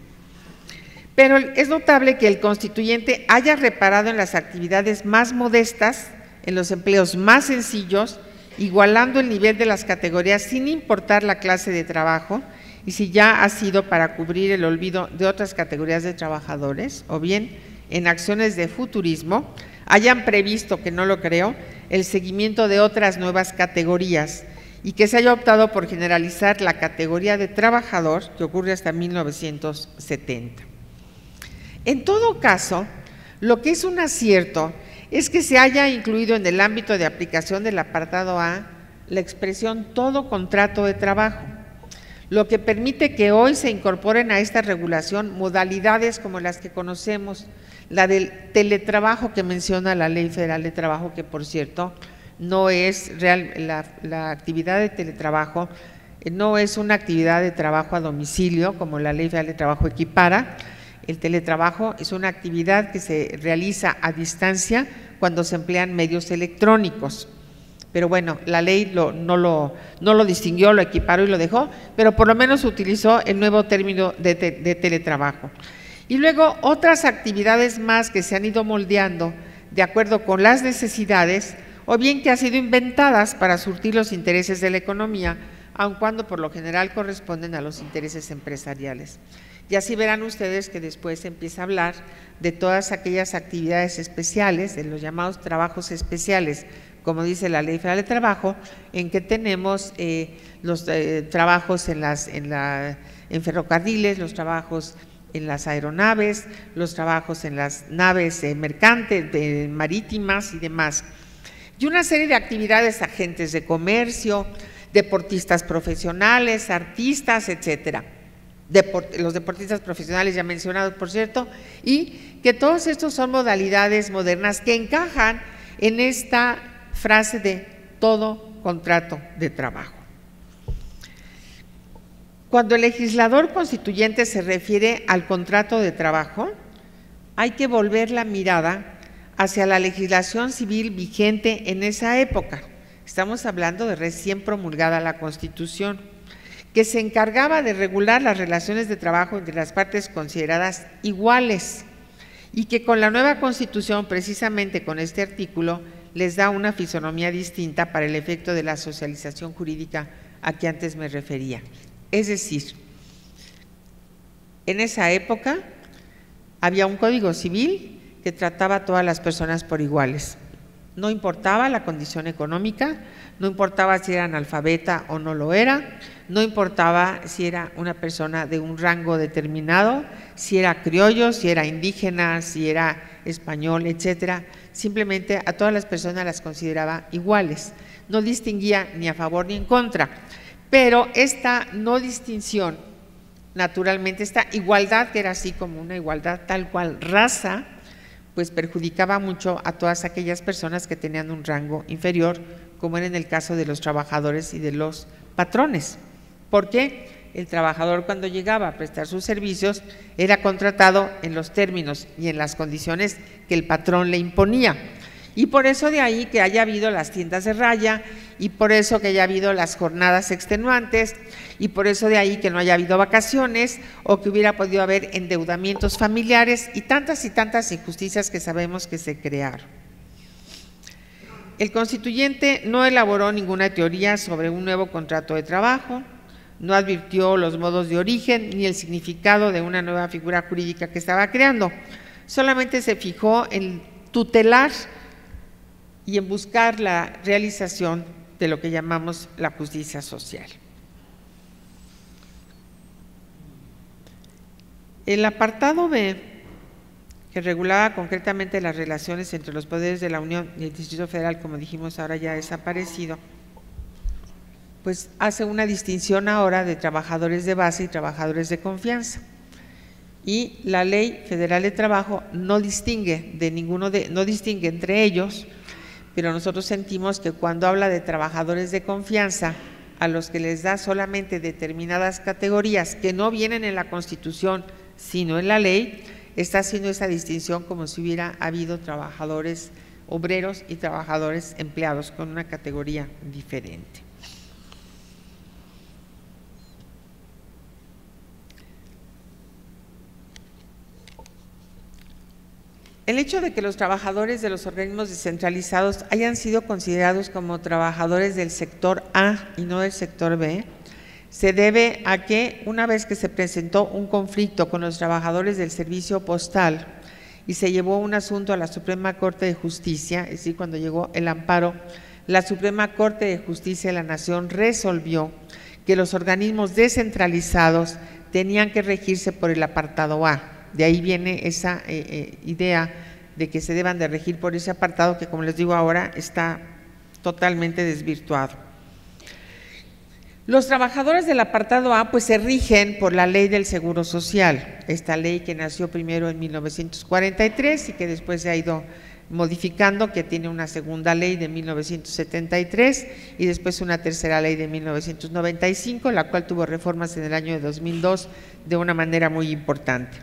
Pero es notable que el constituyente haya reparado en las actividades más modestas en los empleos más sencillos, igualando el nivel de las categorías sin importar la clase de trabajo y si ya ha sido para cubrir el olvido de otras categorías de trabajadores o bien en acciones de futurismo hayan previsto, que no lo creo, el seguimiento de otras nuevas categorías y que se haya optado por generalizar la categoría de trabajador que ocurre hasta 1970. En todo caso, lo que es un acierto es que se haya incluido en el ámbito de aplicación del apartado A la expresión todo contrato de trabajo, lo que permite que hoy se incorporen a esta regulación modalidades como las que conocemos, la del teletrabajo que menciona la Ley Federal de Trabajo, que por cierto no es real, la, la actividad de teletrabajo eh, no es una actividad de trabajo a domicilio como la Ley Federal de Trabajo equipara, el teletrabajo es una actividad que se realiza a distancia cuando se emplean medios electrónicos. Pero bueno, la ley no, lo, distinguió, lo equiparó y lo dejó, pero por lo menos utilizó el nuevo término de teletrabajo. Y luego otras actividades más que se han ido moldeando de acuerdo con las necesidades o bien que han sido inventadas para surtir los intereses de la economía, aun cuando por lo general corresponden a los intereses empresariales. Y así verán ustedes que después empieza a hablar de todas aquellas actividades especiales, de los llamados trabajos especiales, como dice la Ley Federal de Trabajo, en que tenemos eh, los eh, trabajos en, las, en, la, en ferrocarriles, los trabajos en las aeronaves, los trabajos en las naves eh, mercantes, marítimas y demás. Y una serie de actividades, agentes de comercio, deportistas profesionales, artistas, etcétera los deportistas profesionales ya mencionados, por cierto, y que todos estos son modalidades modernas que encajan en esta frase de todo contrato de trabajo. Cuando el legislador constituyente se refiere al contrato de trabajo, hay que volver la mirada hacia la legislación civil vigente en esa época. Estamos hablando de recién promulgada la Constitución que se encargaba de regular las relaciones de trabajo entre las partes consideradas iguales y que con la nueva constitución, precisamente con este artículo, les da una fisonomía distinta para el efecto de la socialización jurídica a que antes me refería. Es decir, en esa época había un código civil que trataba a todas las personas por iguales. No importaba la condición económica, no importaba si era analfabeta o no lo era, no importaba si era una persona de un rango determinado, si era criollo, si era indígena, si era español, etcétera. Simplemente a todas las personas las consideraba iguales. No distinguía ni a favor ni en contra. Pero esta no distinción, naturalmente, esta igualdad, que era así como una igualdad tal cual raza, pues perjudicaba mucho a todas aquellas personas que tenían un rango inferior, como era en el caso de los trabajadores y de los patrones. Porque el trabajador cuando llegaba a prestar sus servicios era contratado en los términos y en las condiciones que el patrón le imponía. Y por eso de ahí que haya habido las tiendas de raya y por eso que haya habido las jornadas extenuantes y por eso de ahí que no haya habido vacaciones o que hubiera podido haber endeudamientos familiares y tantas y tantas injusticias que sabemos que se crearon. El constituyente no elaboró ninguna teoría sobre un nuevo contrato de trabajo, no advirtió los modos de origen ni el significado de una nueva figura jurídica que estaba creando, solamente se fijó en tutelar y en buscar la realización de lo que llamamos la justicia social. El apartado B, que regulaba concretamente las relaciones entre los poderes de la Unión y el Distrito Federal, como dijimos ahora ya ha desaparecido, pues hace una distinción ahora de trabajadores de base y trabajadores de confianza. Y la Ley Federal de Trabajo no distingue de ninguno de no distingue entre ellos pero nosotros sentimos que cuando habla de trabajadores de confianza, a los que les da solamente determinadas categorías que no vienen en la Constitución, sino en la ley, está haciendo esa distinción como si hubiera habido trabajadores obreros y trabajadores empleados con una categoría diferente. El hecho de que los trabajadores de los organismos descentralizados hayan sido considerados como trabajadores del sector A y no del sector B se debe a que una vez que se presentó un conflicto con los trabajadores del servicio postal y se llevó un asunto a la Suprema Corte de Justicia, es decir, cuando llegó el amparo, la Suprema Corte de Justicia de la Nación resolvió que los organismos descentralizados tenían que regirse por el apartado A de ahí viene esa eh, eh, idea de que se deban de regir por ese apartado que, como les digo ahora, está totalmente desvirtuado. Los trabajadores del apartado A pues se rigen por la ley del Seguro Social, esta ley que nació primero en 1943 y que después se ha ido modificando, que tiene una segunda ley de 1973 y después una tercera ley de 1995, la cual tuvo reformas en el año de 2002 de una manera muy importante.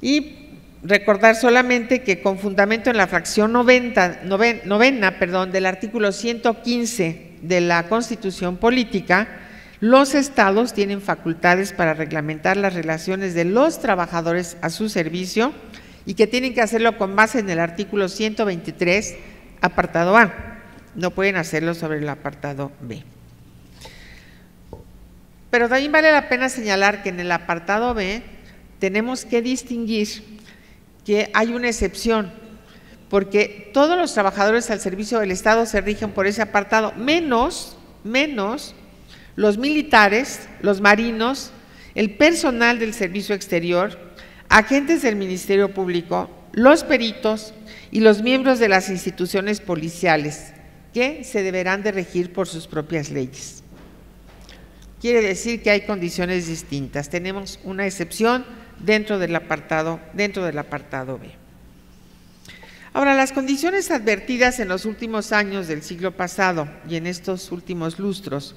Y recordar solamente que con fundamento en la fracción 90, novena del artículo 115 de la Constitución Política, los estados tienen facultades para reglamentar las relaciones de los trabajadores a su servicio y que tienen que hacerlo con base en el artículo 123, apartado A. No pueden hacerlo sobre el apartado B. Pero también vale la pena señalar que en el apartado B tenemos que distinguir que hay una excepción, porque todos los trabajadores al servicio del Estado se rigen por ese apartado, menos, menos los militares, los marinos, el personal del servicio exterior, agentes del Ministerio Público, los peritos y los miembros de las instituciones policiales, que se deberán de regir por sus propias leyes. Quiere decir que hay condiciones distintas. Tenemos una excepción dentro del apartado, dentro del apartado B. Ahora, las condiciones advertidas en los últimos años del siglo pasado y en estos últimos lustros,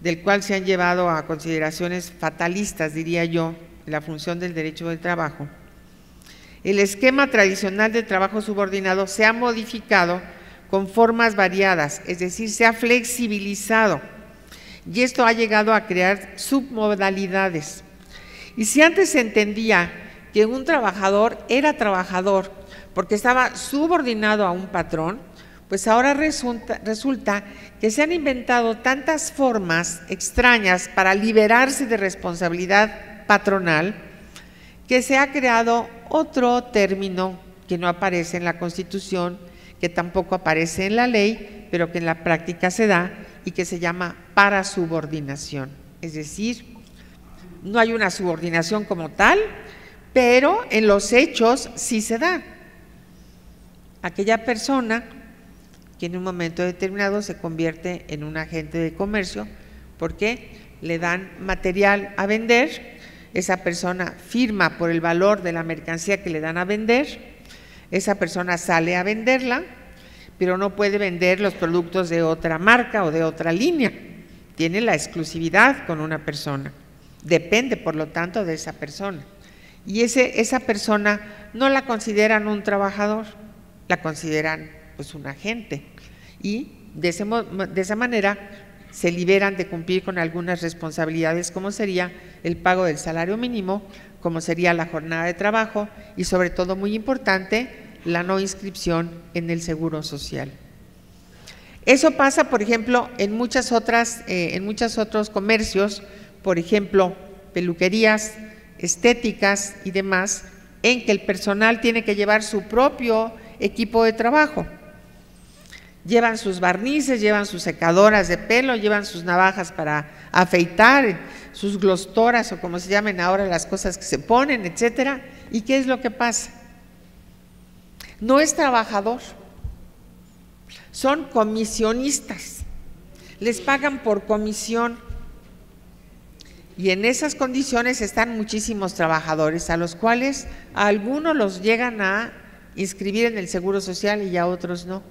del cual se han llevado a consideraciones fatalistas, diría yo, la función del derecho del trabajo, el esquema tradicional del trabajo subordinado se ha modificado con formas variadas, es decir, se ha flexibilizado Y esto ha llegado a crear submodalidades. Y si antes se entendía que un trabajador era trabajador porque estaba subordinado a un patrón, pues ahora resulta, que se han inventado tantas formas extrañas para liberarse de responsabilidad patronal que se ha creado otro término que no aparece en la Constitución, que tampoco aparece en la ley, pero que en la práctica se da y que se llama parasubordinación. Es decir, no hay una subordinación como tal, pero en los hechos sí se da. Aquella persona que en un momento determinado se convierte en un agente de comercio porque le dan material a vender, esa persona firma por el valor de la mercancía que le dan a vender, esa persona sale a venderla, pero no puede vender los productos de otra marca o de otra línea. Tiene la exclusividad con una persona. Depende, por lo tanto, de esa persona. Y ese, esa persona no la consideran un trabajador, la consideran pues un agente. Y de, de esa manera se liberan de cumplir con algunas responsabilidades, como sería el pago del salario mínimo, como sería la jornada de trabajo y sobre todo muy importante, la no inscripción en el seguro social. Eso pasa, por ejemplo, en muchas otras, eh, en muchos otros comercios, por ejemplo, peluquerías, estéticas y demás, en que el personal tiene que llevar su propio equipo de trabajo. Llevan sus barnices, llevan sus secadoras de pelo, llevan sus navajas para afeitar, sus glostoras o como se llamen ahora las cosas que se ponen, etcétera. ¿Y qué es lo que pasa? No es trabajador, son comisionistas, les pagan por comisión. Y en esas condiciones están muchísimos trabajadores, a los cuales a algunos los llegan a inscribir en el Seguro Social y a otros no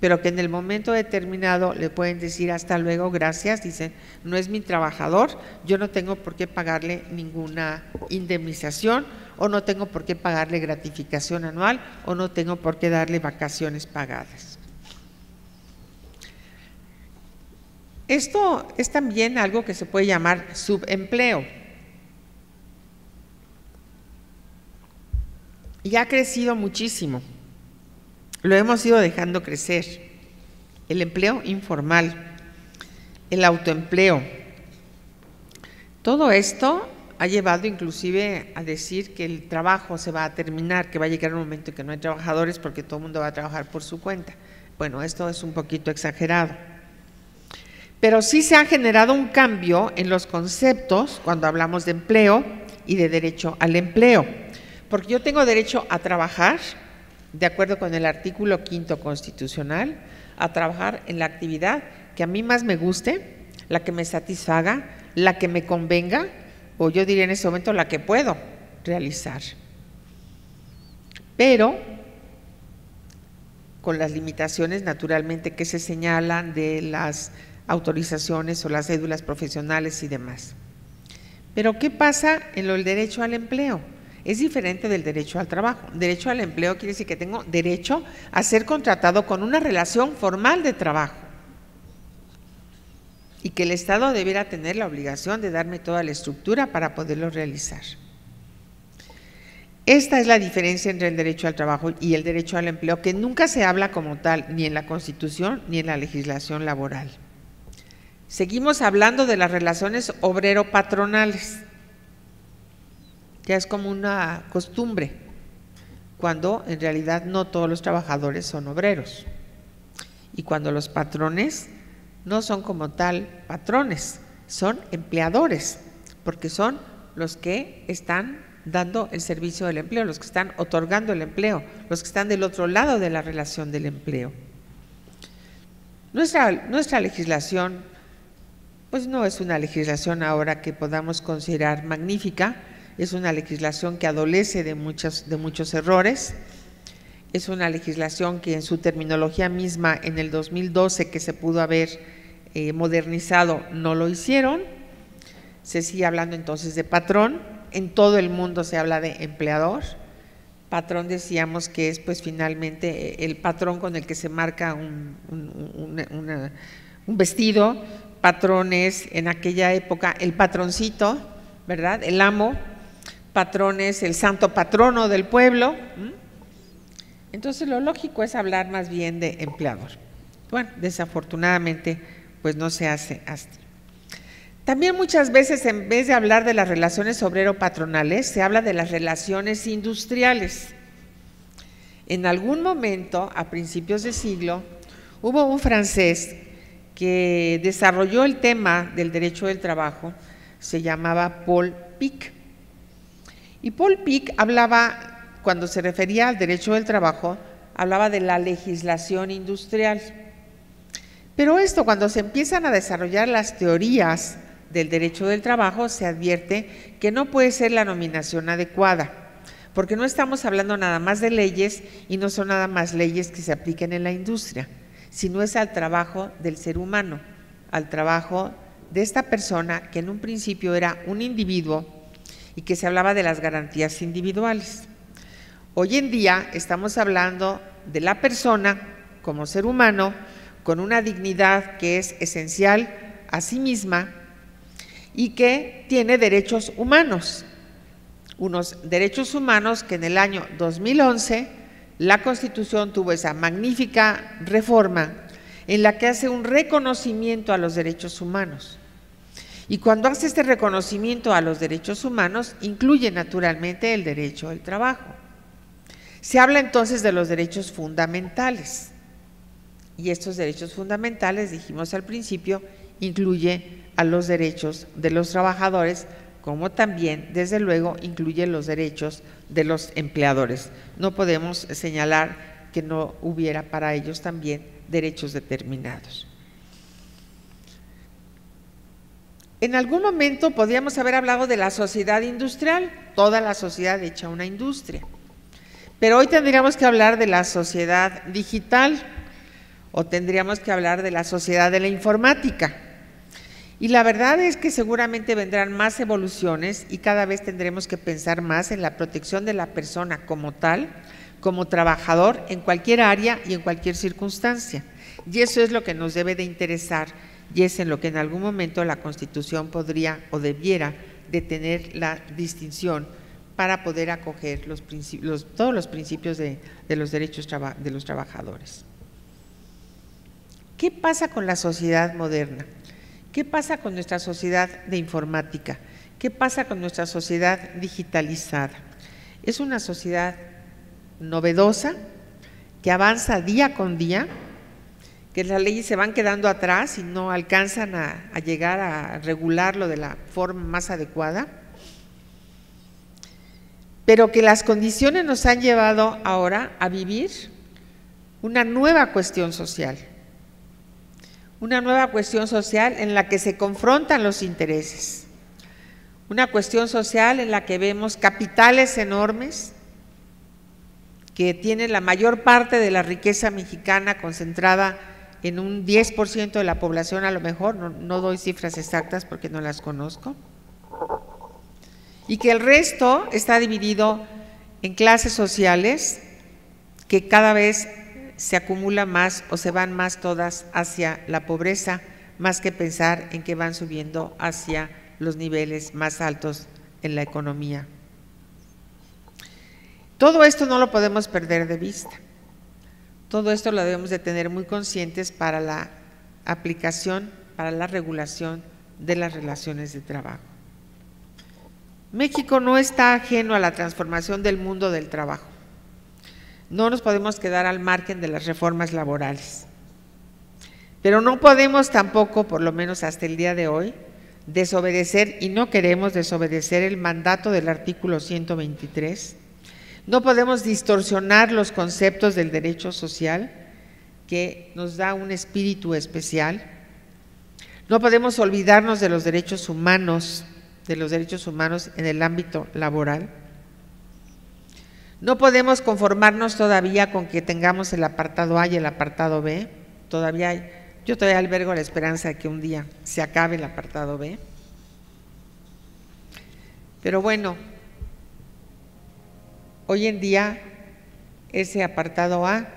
pero que en el momento determinado le pueden decir hasta luego, gracias, dicen, no es mi trabajador, yo no tengo por qué pagarle ninguna indemnización o no tengo por qué pagarle gratificación anual o no tengo por qué darle vacaciones pagadas. Esto es también algo que se puede llamar subempleo. Y ha crecido muchísimo lo hemos ido dejando crecer. El empleo informal, el autoempleo. Todo esto ha llevado inclusive a decir que el trabajo se va a terminar, que va a llegar un momento en que no hay trabajadores porque todo el mundo va a trabajar por su cuenta. Bueno, esto es un poquito exagerado. Pero sí se ha generado un cambio en los conceptos cuando hablamos de empleo y de derecho al empleo. Porque yo tengo derecho a trabajar, de acuerdo con el artículo quinto constitucional, a trabajar en la actividad que a mí más me guste, la que me satisfaga, la que me convenga, o yo diría en ese momento la que puedo realizar. Pero con las limitaciones naturalmente que se señalan de las autorizaciones o las cédulas profesionales y demás. Pero ¿qué pasa en lo del derecho al empleo? es diferente del derecho al trabajo. Derecho al empleo quiere decir que tengo derecho a ser contratado con una relación formal de trabajo y que el Estado debiera tener la obligación de darme toda la estructura para poderlo realizar. Esta es la diferencia entre el derecho al trabajo y el derecho al empleo, que nunca se habla como tal, ni en la Constitución ni en la legislación laboral. Seguimos hablando de las relaciones obrero-patronales ya es como una costumbre, cuando en realidad no todos los trabajadores son obreros y cuando los patrones no son como tal patrones, son empleadores, porque son los que están dando el servicio del empleo, los que están otorgando el empleo, los que están del otro lado de la relación del empleo. Nuestra, nuestra legislación, pues no es una legislación ahora que podamos considerar magnífica, es una legislación que adolece de, muchos, de muchos errores, es una legislación que en su terminología misma en el 2012 que se pudo haber eh, modernizado no lo hicieron, se sigue hablando entonces de patrón, en todo el mundo se habla de empleador, patrón decíamos que es pues finalmente el patrón con el que se marca un vestido, patrones en aquella época, el patroncito, ¿verdad? El amo, patrones, el santo patrono del pueblo. Entonces lo lógico es hablar más bien de empleador. Bueno, desafortunadamente, pues no se hace así. También muchas veces en vez de hablar de las relaciones obrero-patronales, se habla de las relaciones industriales. En algún momento, a principios de siglo, hubo un francés que desarrolló el tema del derecho del trabajo, se llamaba Paul Pic. Y Paul Pic hablaba, cuando se refería al derecho del trabajo, hablaba de la legislación industrial. Pero esto, cuando se empiezan a desarrollar las teorías del derecho del trabajo, se advierte que no puede ser la nominación adecuada, porque no estamos hablando nada más de leyes y no son nada más leyes que se apliquen en la industria, sino es al trabajo del ser humano, al trabajo de esta persona que en un principio era un individuo y que se hablaba de las garantías individuales. Hoy en día estamos hablando de la persona como ser humano, con una dignidad que es esencial a sí misma y que tiene derechos humanos. Unos derechos humanos que en el año 2011 la Constitución tuvo esa magnífica reforma en la que hace un reconocimiento a los derechos humanos. Y cuando hace este reconocimiento a los derechos humanos, incluye naturalmente el derecho al trabajo. Se habla entonces de los derechos fundamentales. Y estos derechos fundamentales, dijimos al principio, incluye a los derechos de los trabajadores, como también, desde luego, incluye los derechos de los empleadores. No podemos señalar que no hubiera para ellos también derechos determinados. En algún momento podríamos haber hablado de la sociedad industrial, toda la sociedad hecha una industria. Pero hoy tendríamos que hablar de la sociedad digital, o tendríamos que hablar de la sociedad de la informática. Y la verdad es que seguramente vendrán más evoluciones y cada vez tendremos que pensar más en la protección de la persona como tal, como trabajador en cualquier área y en cualquier circunstancia. Y eso es lo que nos debe de interesar y es en lo que en algún momento la Constitución podría o debiera de tener la distinción para poder acoger los, todos los principios de, de los derechos de los trabajadores. ¿Qué pasa con la sociedad moderna? ¿Qué pasa con nuestra sociedad de informática? ¿Qué pasa con nuestra sociedad digitalizada? Es una sociedad novedosa que avanza día con día, que las leyes se van quedando atrás y no alcanzan a, llegar a regularlo de la forma más adecuada, pero que las condiciones nos han llevado ahora a vivir una nueva cuestión social una nueva cuestión social en la que se confrontan los intereses, una cuestión social en la que vemos capitales enormes que tienen la mayor parte de la riqueza mexicana concentrada en un 10% de la población a lo mejor, no, no doy cifras exactas porque no las conozco, y que el resto está dividido en clases sociales que cada vez se acumula más o se van más todas hacia la pobreza, más que pensar en que van subiendo hacia los niveles más altos en la economía. Todo esto no lo podemos perder de vista. Todo esto lo debemos de tener muy conscientes para la aplicación, para la regulación de las relaciones de trabajo. México no está ajeno a la transformación del mundo del trabajo. No nos podemos quedar al margen de las reformas laborales. Pero no podemos tampoco, por lo menos hasta el día de hoy, desobedecer y no queremos desobedecer el mandato del artículo 123. No podemos distorsionar los conceptos del derecho social que nos da un espíritu especial. No podemos olvidarnos de los derechos humanos, de los derechos humanos en el ámbito laboral. No podemos conformarnos todavía con que tengamos el apartado A y el apartado B. Todavía hay, yo todavía albergo la esperanza de que un día se acabe el apartado B. Pero bueno, hoy en día ese apartado A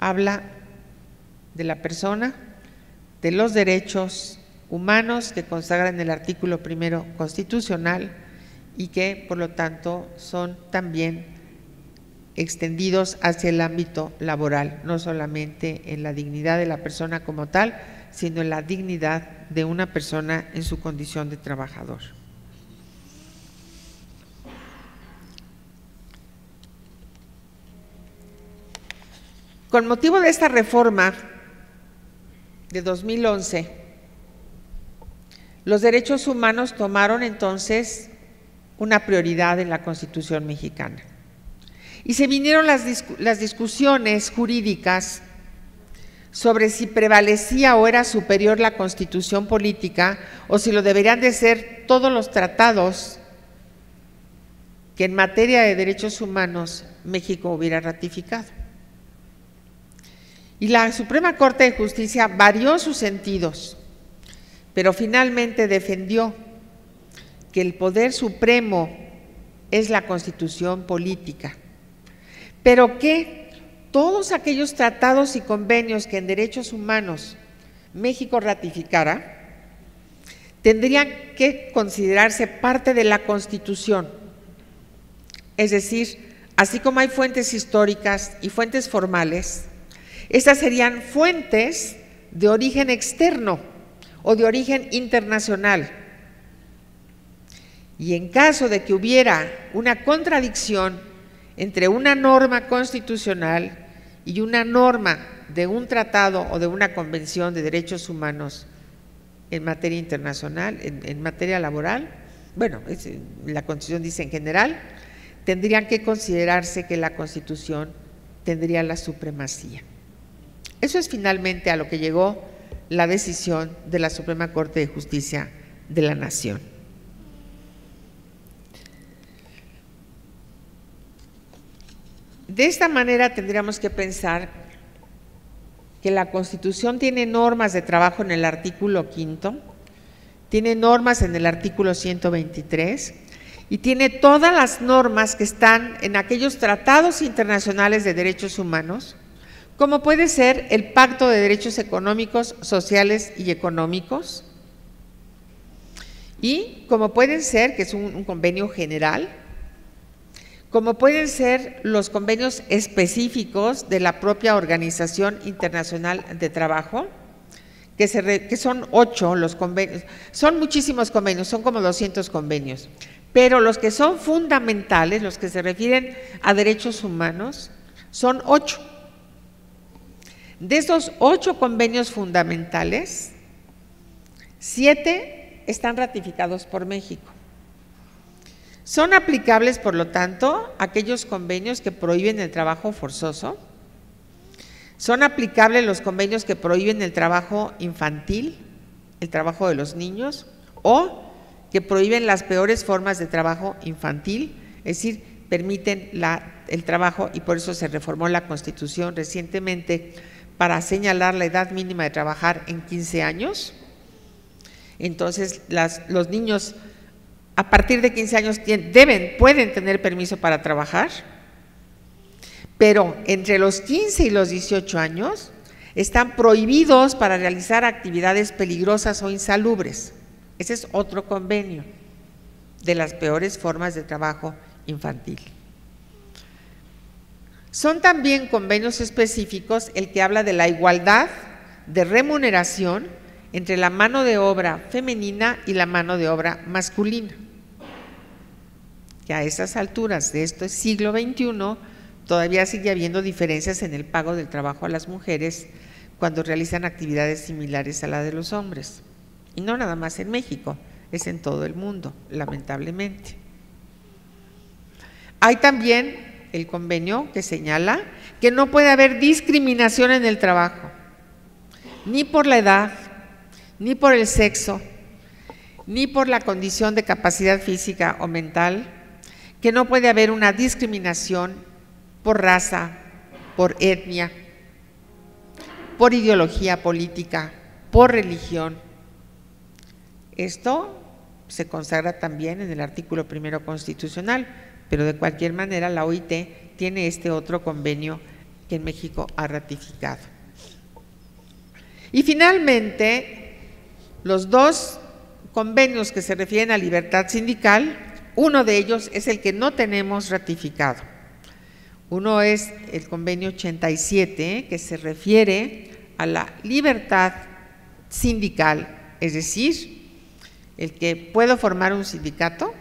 habla de la persona, de los derechos humanos que consagran el artículo primero constitucional y que por lo tanto son también extendidos hacia el ámbito laboral, no solamente en la dignidad de la persona como tal, sino en la dignidad de una persona en su condición de trabajador. Con motivo de esta reforma de 2011, los derechos humanos tomaron entonces una prioridad en la Constitución mexicana. Y se vinieron las, discusiones jurídicas sobre si prevalecía o era superior la constitución política o si lo deberían de ser todos los tratados que en materia de derechos humanos México hubiera ratificado. Y la Suprema Corte de Justicia varió sus sentidos, pero finalmente defendió que el poder supremo es la constitución política, pero que todos aquellos tratados y convenios que en derechos humanos México ratificara tendrían que considerarse parte de la constitución. Es decir, así como hay fuentes históricas y fuentes formales, estas serían fuentes de origen externo o de origen internacional. Y en caso de que hubiera una contradicción entre una norma constitucional y una norma de un tratado o de una convención de derechos humanos en materia internacional, en, materia laboral, bueno, la Constitución dice en general, tendrían que considerarse que la Constitución tendría la supremacía. Eso es finalmente a lo que llegó la decisión de la Suprema Corte de Justicia de la Nación. De esta manera tendríamos que pensar que la Constitución tiene normas de trabajo en el artículo quinto, tiene normas en el artículo 123 y tiene todas las normas que están en aquellos tratados internacionales de derechos humanos como puede ser el Pacto de Derechos Económicos, Sociales y Económicos, y como pueden ser, que es un, convenio general, como pueden ser los convenios específicos de la propia Organización Internacional de Trabajo, que, son ocho los convenios, son muchísimos convenios, son como 200 convenios, pero los que son fundamentales, los que se refieren a derechos humanos, son ocho. De esos ocho convenios fundamentales, siete están ratificados por México. Son aplicables, por lo tanto, aquellos convenios que prohíben el trabajo forzoso. Son aplicables los convenios que prohíben el trabajo infantil, el trabajo de los niños, o que prohíben las peores formas de trabajo infantil, es decir, permiten el trabajo y por eso se reformó la Constitución recientemente para señalar la edad mínima de trabajar en 15 años. Entonces, los niños a partir de 15 años deben, pueden tener permiso para trabajar, pero entre los 15 y los 18 años están prohibidos para realizar actividades peligrosas o insalubres. Ese es otro convenio de las peores formas de trabajo infantil. Son también convenios específicos el que habla de la igualdad de remuneración entre la mano de obra femenina y la mano de obra masculina. Que a esas alturas de este siglo XXI todavía sigue habiendo diferencias en el pago del trabajo a las mujeres cuando realizan actividades similares a la de los hombres. Y no nada más en México, es en todo el mundo, lamentablemente. Hay también el convenio que señala que no puede haber discriminación en el trabajo, ni por la edad, ni por el sexo, ni por la condición de capacidad física o mental, que no puede haber una discriminación por raza, por etnia, por ideología política, por religión. Esto se consagra también en el artículo primero constitucional pero de cualquier manera la OIT tiene este otro convenio que en México ha ratificado. Y finalmente, los dos convenios que se refieren a libertad sindical, uno de ellos es el que no tenemos ratificado. Uno es el convenio 87, que se refiere a la libertad sindical, es decir, el que puedo formar un sindicato,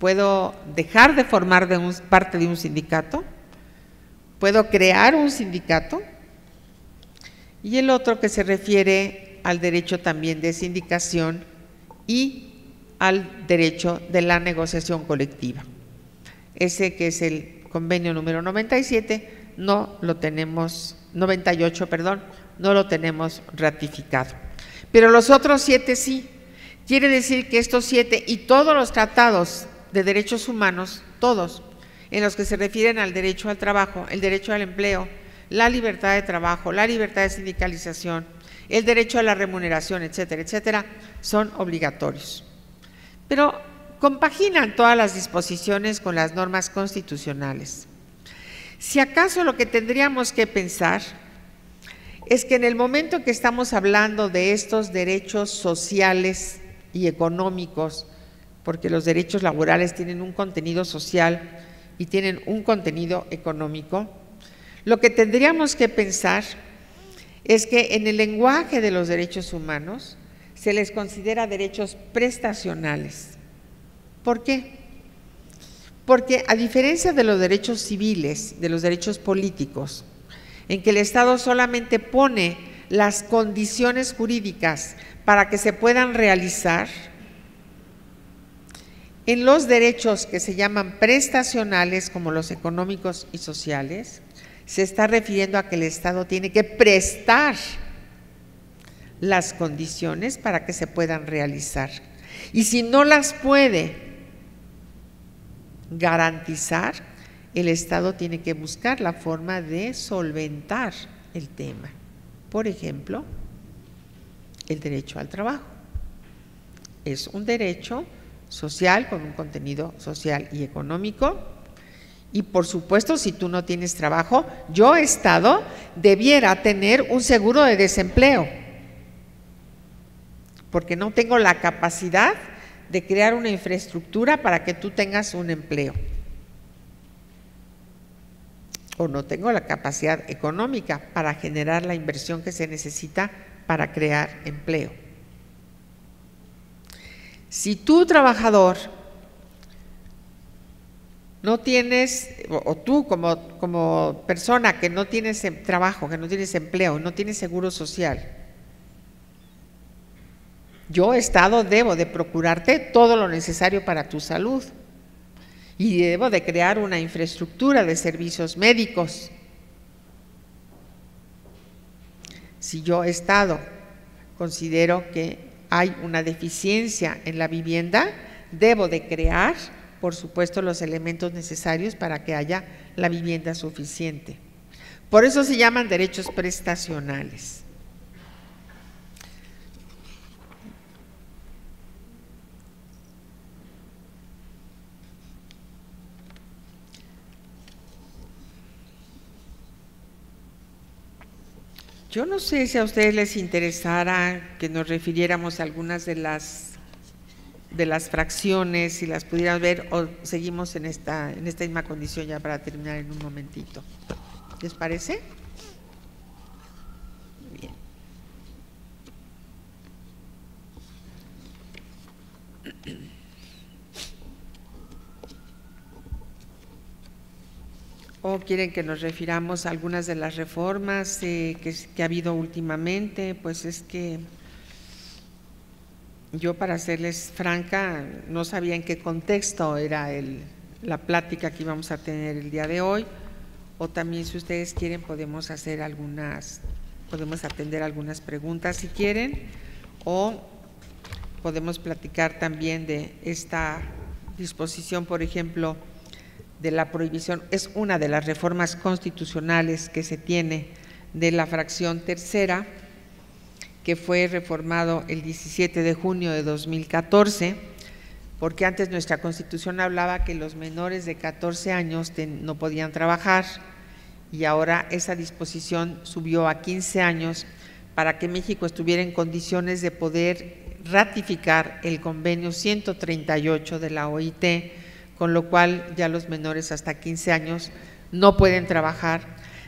puedo dejar de formar parte de un sindicato, puedo crear un sindicato, y el otro que se refiere al derecho también de sindicación y al derecho de la negociación colectiva. Ese que es el convenio número 97, no lo tenemos, 98, perdón, no lo tenemos ratificado. Pero los otros siete sí. Quiere decir que estos siete y todos los tratados de derechos humanos, todos, en los que se refieren al derecho al trabajo, el derecho al empleo, la libertad de trabajo, la libertad de sindicalización, el derecho a la remuneración, etcétera, etcétera, son obligatorios. Pero compaginan todas las disposiciones con las normas constitucionales. Si acaso lo que tendríamos que pensar es que en el momento que estamos hablando de estos derechos sociales y económicos, porque los derechos laborales tienen un contenido social y tienen un contenido económico, lo que tendríamos que pensar es que en el lenguaje de los derechos humanos se les considera derechos prestacionales. ¿Por qué? Porque a diferencia de los derechos civiles, de los derechos políticos, en que el Estado solamente pone las condiciones jurídicas para que se puedan realizar, en los derechos que se llaman prestacionales, como los económicos y sociales, se está refiriendo a que el Estado tiene que prestar las condiciones para que se puedan realizar. Y si no las puede garantizar, el Estado tiene que buscar la forma de solventar el tema. Por ejemplo, el derecho al trabajo. Es un derecho social con un contenido social y económico. Y por supuesto, si tú no tienes trabajo, yo, Estado, debiera tener un seguro de desempleo, porque no tengo la capacidad de crear una infraestructura para que tú tengas un empleo o no tengo la capacidad económica para generar la inversión que se necesita para crear empleo. Si tú, trabajador, no tienes, o tú como, como persona que no tienes em, trabajo, que no tienes empleo, no tienes seguro social, yo, Estado, debo de procurarte todo lo necesario para tu salud y debo de crear una infraestructura de servicios médicos. Si yo, Estado, considero que hay una deficiencia en la vivienda, debo de crear, por supuesto, los elementos necesarios para que haya la vivienda suficiente. Por eso se llaman derechos prestacionales. Yo no sé si a ustedes les interesara que nos refiriéramos a algunas de las de las fracciones, si las pudieran ver, o seguimos en esta, en esta misma condición ya para terminar en un momentito. ¿Les parece? ¿O quieren que nos refiramos a algunas de las reformas eh, que, ha habido últimamente? Pues es que yo, para serles franca, no sabía en qué contexto era la plática que íbamos a tener el día de hoy. O también, si ustedes quieren, podemos hacer algunas, podemos atender algunas preguntas si quieren. O podemos platicar también de esta disposición, por ejemplo, de la prohibición es una de las reformas constitucionales que se tiene de la fracción tercera, que fue reformado el 17 de junio de 2014, porque antes nuestra constitución hablaba que los menores de 14 años no podían trabajar y ahora esa disposición subió a 15 años para que México estuviera en condiciones de poder ratificar el convenio 138 de la OIT, con lo cual ya los menores hasta 15 años no pueden trabajar.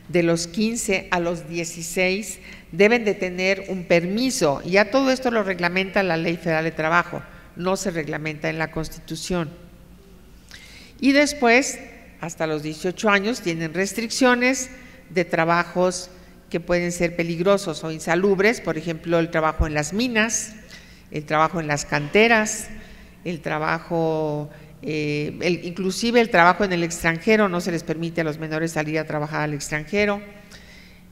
De los 15 a los 16 deben de tener un permiso. Y ya todo esto lo reglamenta la Ley Federal de Trabajo, no se reglamenta en la Constitución. Y después, hasta los 18 años, tienen restricciones de trabajos que pueden ser peligrosos o insalubres, por ejemplo, el trabajo en las minas, el trabajo en las canteras, el trabajo, eh, inclusive el trabajo en el extranjero, no se les permite a los menores salir a trabajar al extranjero.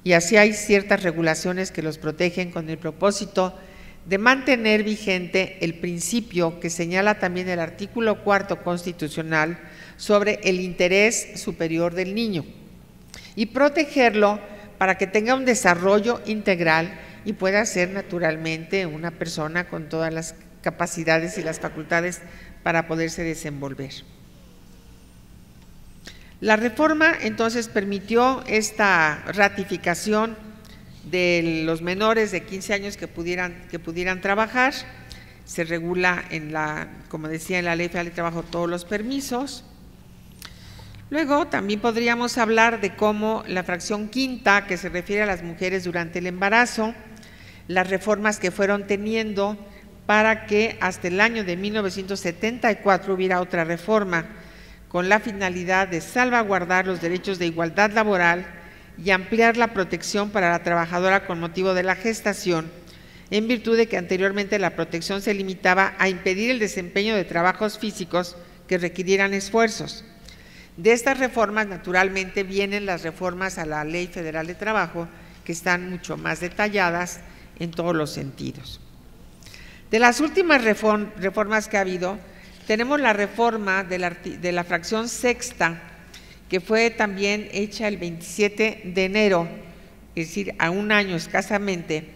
Y así hay ciertas regulaciones que los protegen con el propósito de mantener vigente el principio que señala también el artículo cuarto constitucional sobre el interés superior del niño y protegerlo para que tenga un desarrollo integral y pueda ser naturalmente una persona con todas las capacidades y las facultades para poderse desenvolver. La reforma entonces permitió esta ratificación de los menores de 15 años que pudieran, que pudieran trabajar. Se regula en la, como decía en la Ley Federal de Trabajo, todos los permisos. Luego también podríamos hablar de cómo la fracción quinta, que se refiere a las mujeres durante el embarazo, las reformas que fueron teniendo para que hasta el año de 1974 hubiera otra reforma con la finalidad de salvaguardar los derechos de igualdad laboral y ampliar la protección para la trabajadora con motivo de la gestación, en virtud de que anteriormente la protección se limitaba a impedir el desempeño de trabajos físicos que requirieran esfuerzos. De estas reformas, naturalmente, vienen las reformas a la Ley Federal de Trabajo, que están mucho más detalladas en todos los sentidos. De las últimas reformas que ha habido, tenemos la reforma de la, fracción sexta, que fue también hecha el 27 de enero, es decir, a un año escasamente,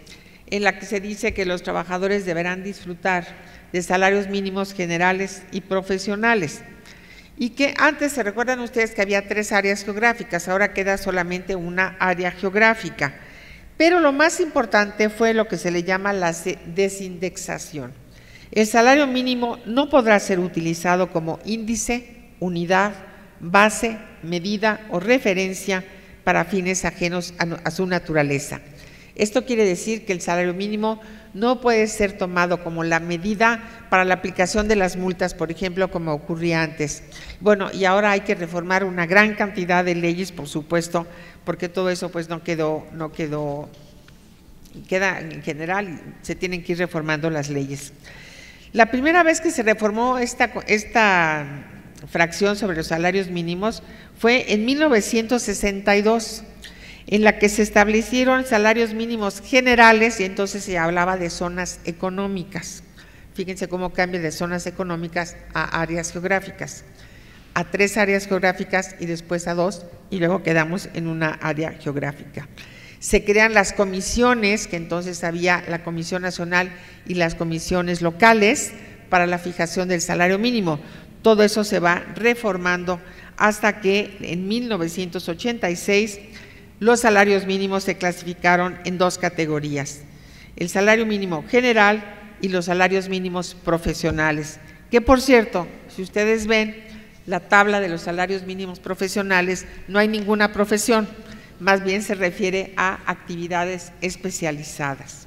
en la que se dice que los trabajadores deberán disfrutar de salarios mínimos generales y profesionales y que antes se recuerdan ustedes que había tres áreas geográficas, ahora queda solamente una área geográfica. Pero lo más importante fue lo que se le llama la desindexación. El salario mínimo no podrá ser utilizado como índice, unidad, base, medida o referencia para fines ajenos a, su naturaleza. Esto quiere decir que el salario mínimo no puede ser tomado como la medida para la aplicación de las multas, por ejemplo, como ocurría antes. Bueno, y ahora hay que reformar una gran cantidad de leyes, por supuesto, porque todo eso pues no quedó, no quedó, queda en general, se tienen que ir reformando las leyes. La primera vez que se reformó esta, esta fracción sobre los salarios mínimos fue en 1962 en la que se establecieron salarios mínimos generales y entonces se hablaba de zonas económicas. Fíjense cómo cambia de zonas económicas a áreas geográficas, a tres áreas geográficas y después a dos, y luego quedamos en una área geográfica. Se crean las comisiones, que entonces había la Comisión Nacional y las comisiones locales para la fijación del salario mínimo. Todo eso se va reformando hasta que en 1986 los salarios mínimos se clasificaron en dos categorías, el salario mínimo general y los salarios mínimos profesionales, que por cierto, si ustedes ven la tabla de los salarios mínimos profesionales, no hay ninguna profesión, más bien se refiere a actividades especializadas.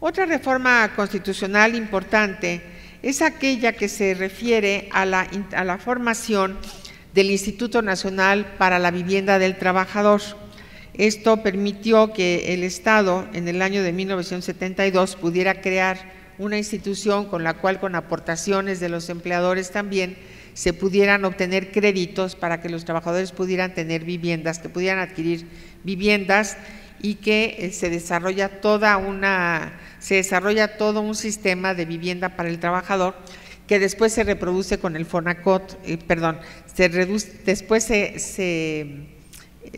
Otra reforma constitucional importante es aquella que se refiere a la, formación del Instituto Nacional para la Vivienda del Trabajador. Esto permitió que el Estado en el año de 1972 pudiera crear una institución con la cual con aportaciones de los empleadores también se pudieran obtener créditos para que los trabajadores pudieran tener viviendas, que pudieran adquirir viviendas y que eh, se desarrolla toda una se desarrolla todo un sistema de vivienda para el trabajador que después se reproduce con el FONACOT, eh, perdón, se reduce, después se,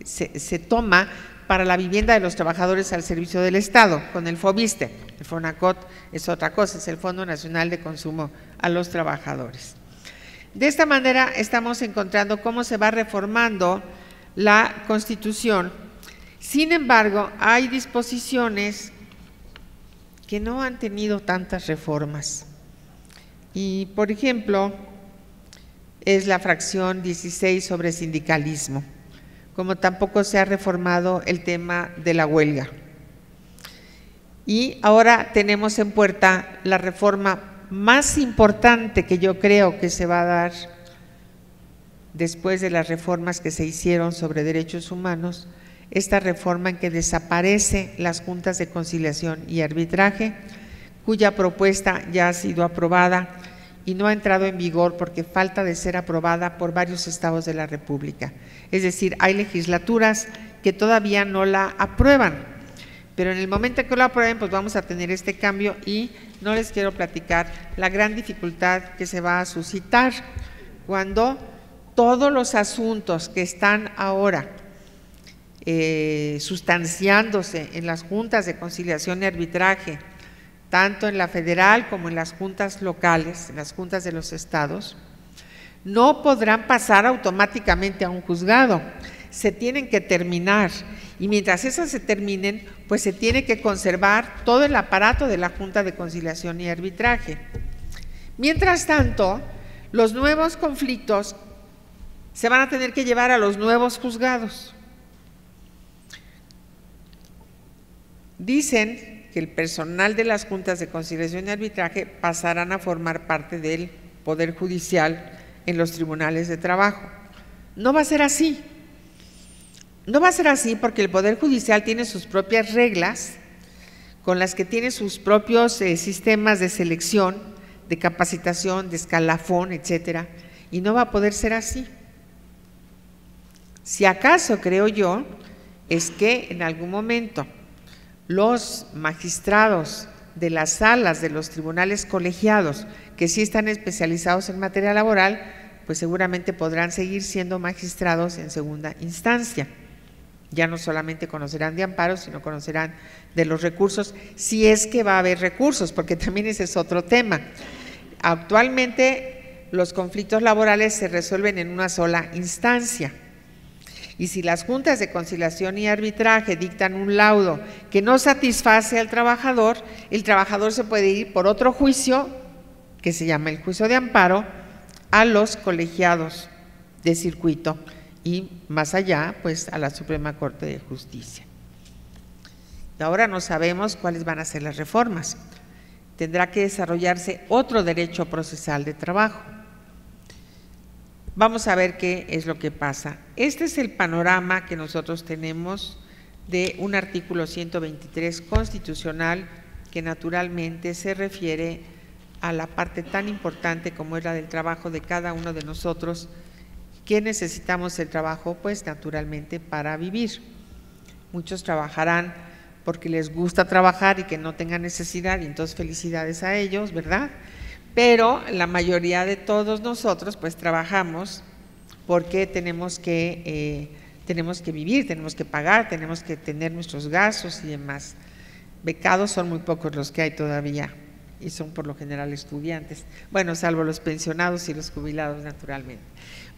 se, toma para la vivienda de los trabajadores al servicio del Estado, con el FOBISTE. El FONACOT es otra cosa, es el Fondo Nacional de Consumo a los Trabajadores. De esta manera estamos encontrando cómo se va reformando la Constitución Sin embargo, hay disposiciones que no han tenido tantas reformas. Y, por ejemplo, es la fracción 16 sobre sindicalismo, como tampoco se ha reformado el tema de la huelga. Y ahora tenemos en puerta la reforma más importante que yo creo que se va a dar después de las reformas que se hicieron sobre derechos humanos, esta reforma en que desaparece las juntas de conciliación y arbitraje, cuya propuesta ya ha sido aprobada y no ha entrado en vigor porque falta de ser aprobada por varios estados de la República. Es decir, hay legislaturas que todavía no la aprueban pero en el momento que lo aprueben, pues vamos a tener este cambio y no les quiero platicar la gran dificultad que se va a suscitar cuando todos los asuntos que están ahora eh, sustanciándose en las juntas de conciliación y arbitraje, tanto en la federal como en las juntas locales, en las juntas de los estados, no podrán pasar automáticamente a un juzgado, se tienen que terminar y mientras esas se terminen, pues se tiene que conservar todo el aparato de la Junta de Conciliación y Arbitraje. Mientras tanto, los nuevos conflictos se van a tener que llevar a los nuevos juzgados. Dicen que el personal de las juntas de conciliación y arbitraje pasarán a formar parte del Poder Judicial en los tribunales de trabajo. No va a ser así. No va a ser así porque el Poder Judicial tiene sus propias reglas, con las que tiene sus propios eh, sistemas de selección, de capacitación, de escalafón, etcétera, y no va a poder ser así. Si acaso, creo yo, es que en algún momento los magistrados de las salas de los tribunales colegiados, que sí están especializados en materia laboral, pues seguramente podrán seguir siendo magistrados en segunda instancia ya no solamente conocerán de amparo, sino conocerán de los recursos, si es que va a haber recursos, porque también ese es otro tema. Actualmente los conflictos laborales se resuelven en una sola instancia. Y si las juntas de conciliación y arbitraje dictan un laudo que no satisface al trabajador, el trabajador se puede ir por otro juicio, que se llama el juicio de amparo, a los colegiados de circuito y más allá, pues a la Suprema Corte de Justicia. Ahora no sabemos cuáles van a ser las reformas. Tendrá que desarrollarse otro derecho procesal de trabajo. Vamos a ver qué es lo que pasa. Este es el panorama que nosotros tenemos de un artículo 123 constitucional que naturalmente se refiere a la parte tan importante como es la del trabajo de cada uno de nosotros que necesitamos el trabajo, pues naturalmente para vivir. Muchos trabajarán porque les gusta trabajar y que no tengan necesidad, y entonces felicidades a ellos, ¿verdad? Pero la mayoría de todos nosotros, pues trabajamos porque tenemos que, eh, tenemos que vivir, tenemos que pagar, tenemos que tener nuestros gastos y demás. Becados son muy pocos los que hay todavía y son por lo general estudiantes, bueno, salvo los pensionados y los jubilados naturalmente.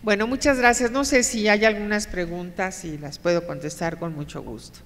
Bueno, muchas gracias. No sé si hay algunas preguntas y las puedo contestar con mucho gusto.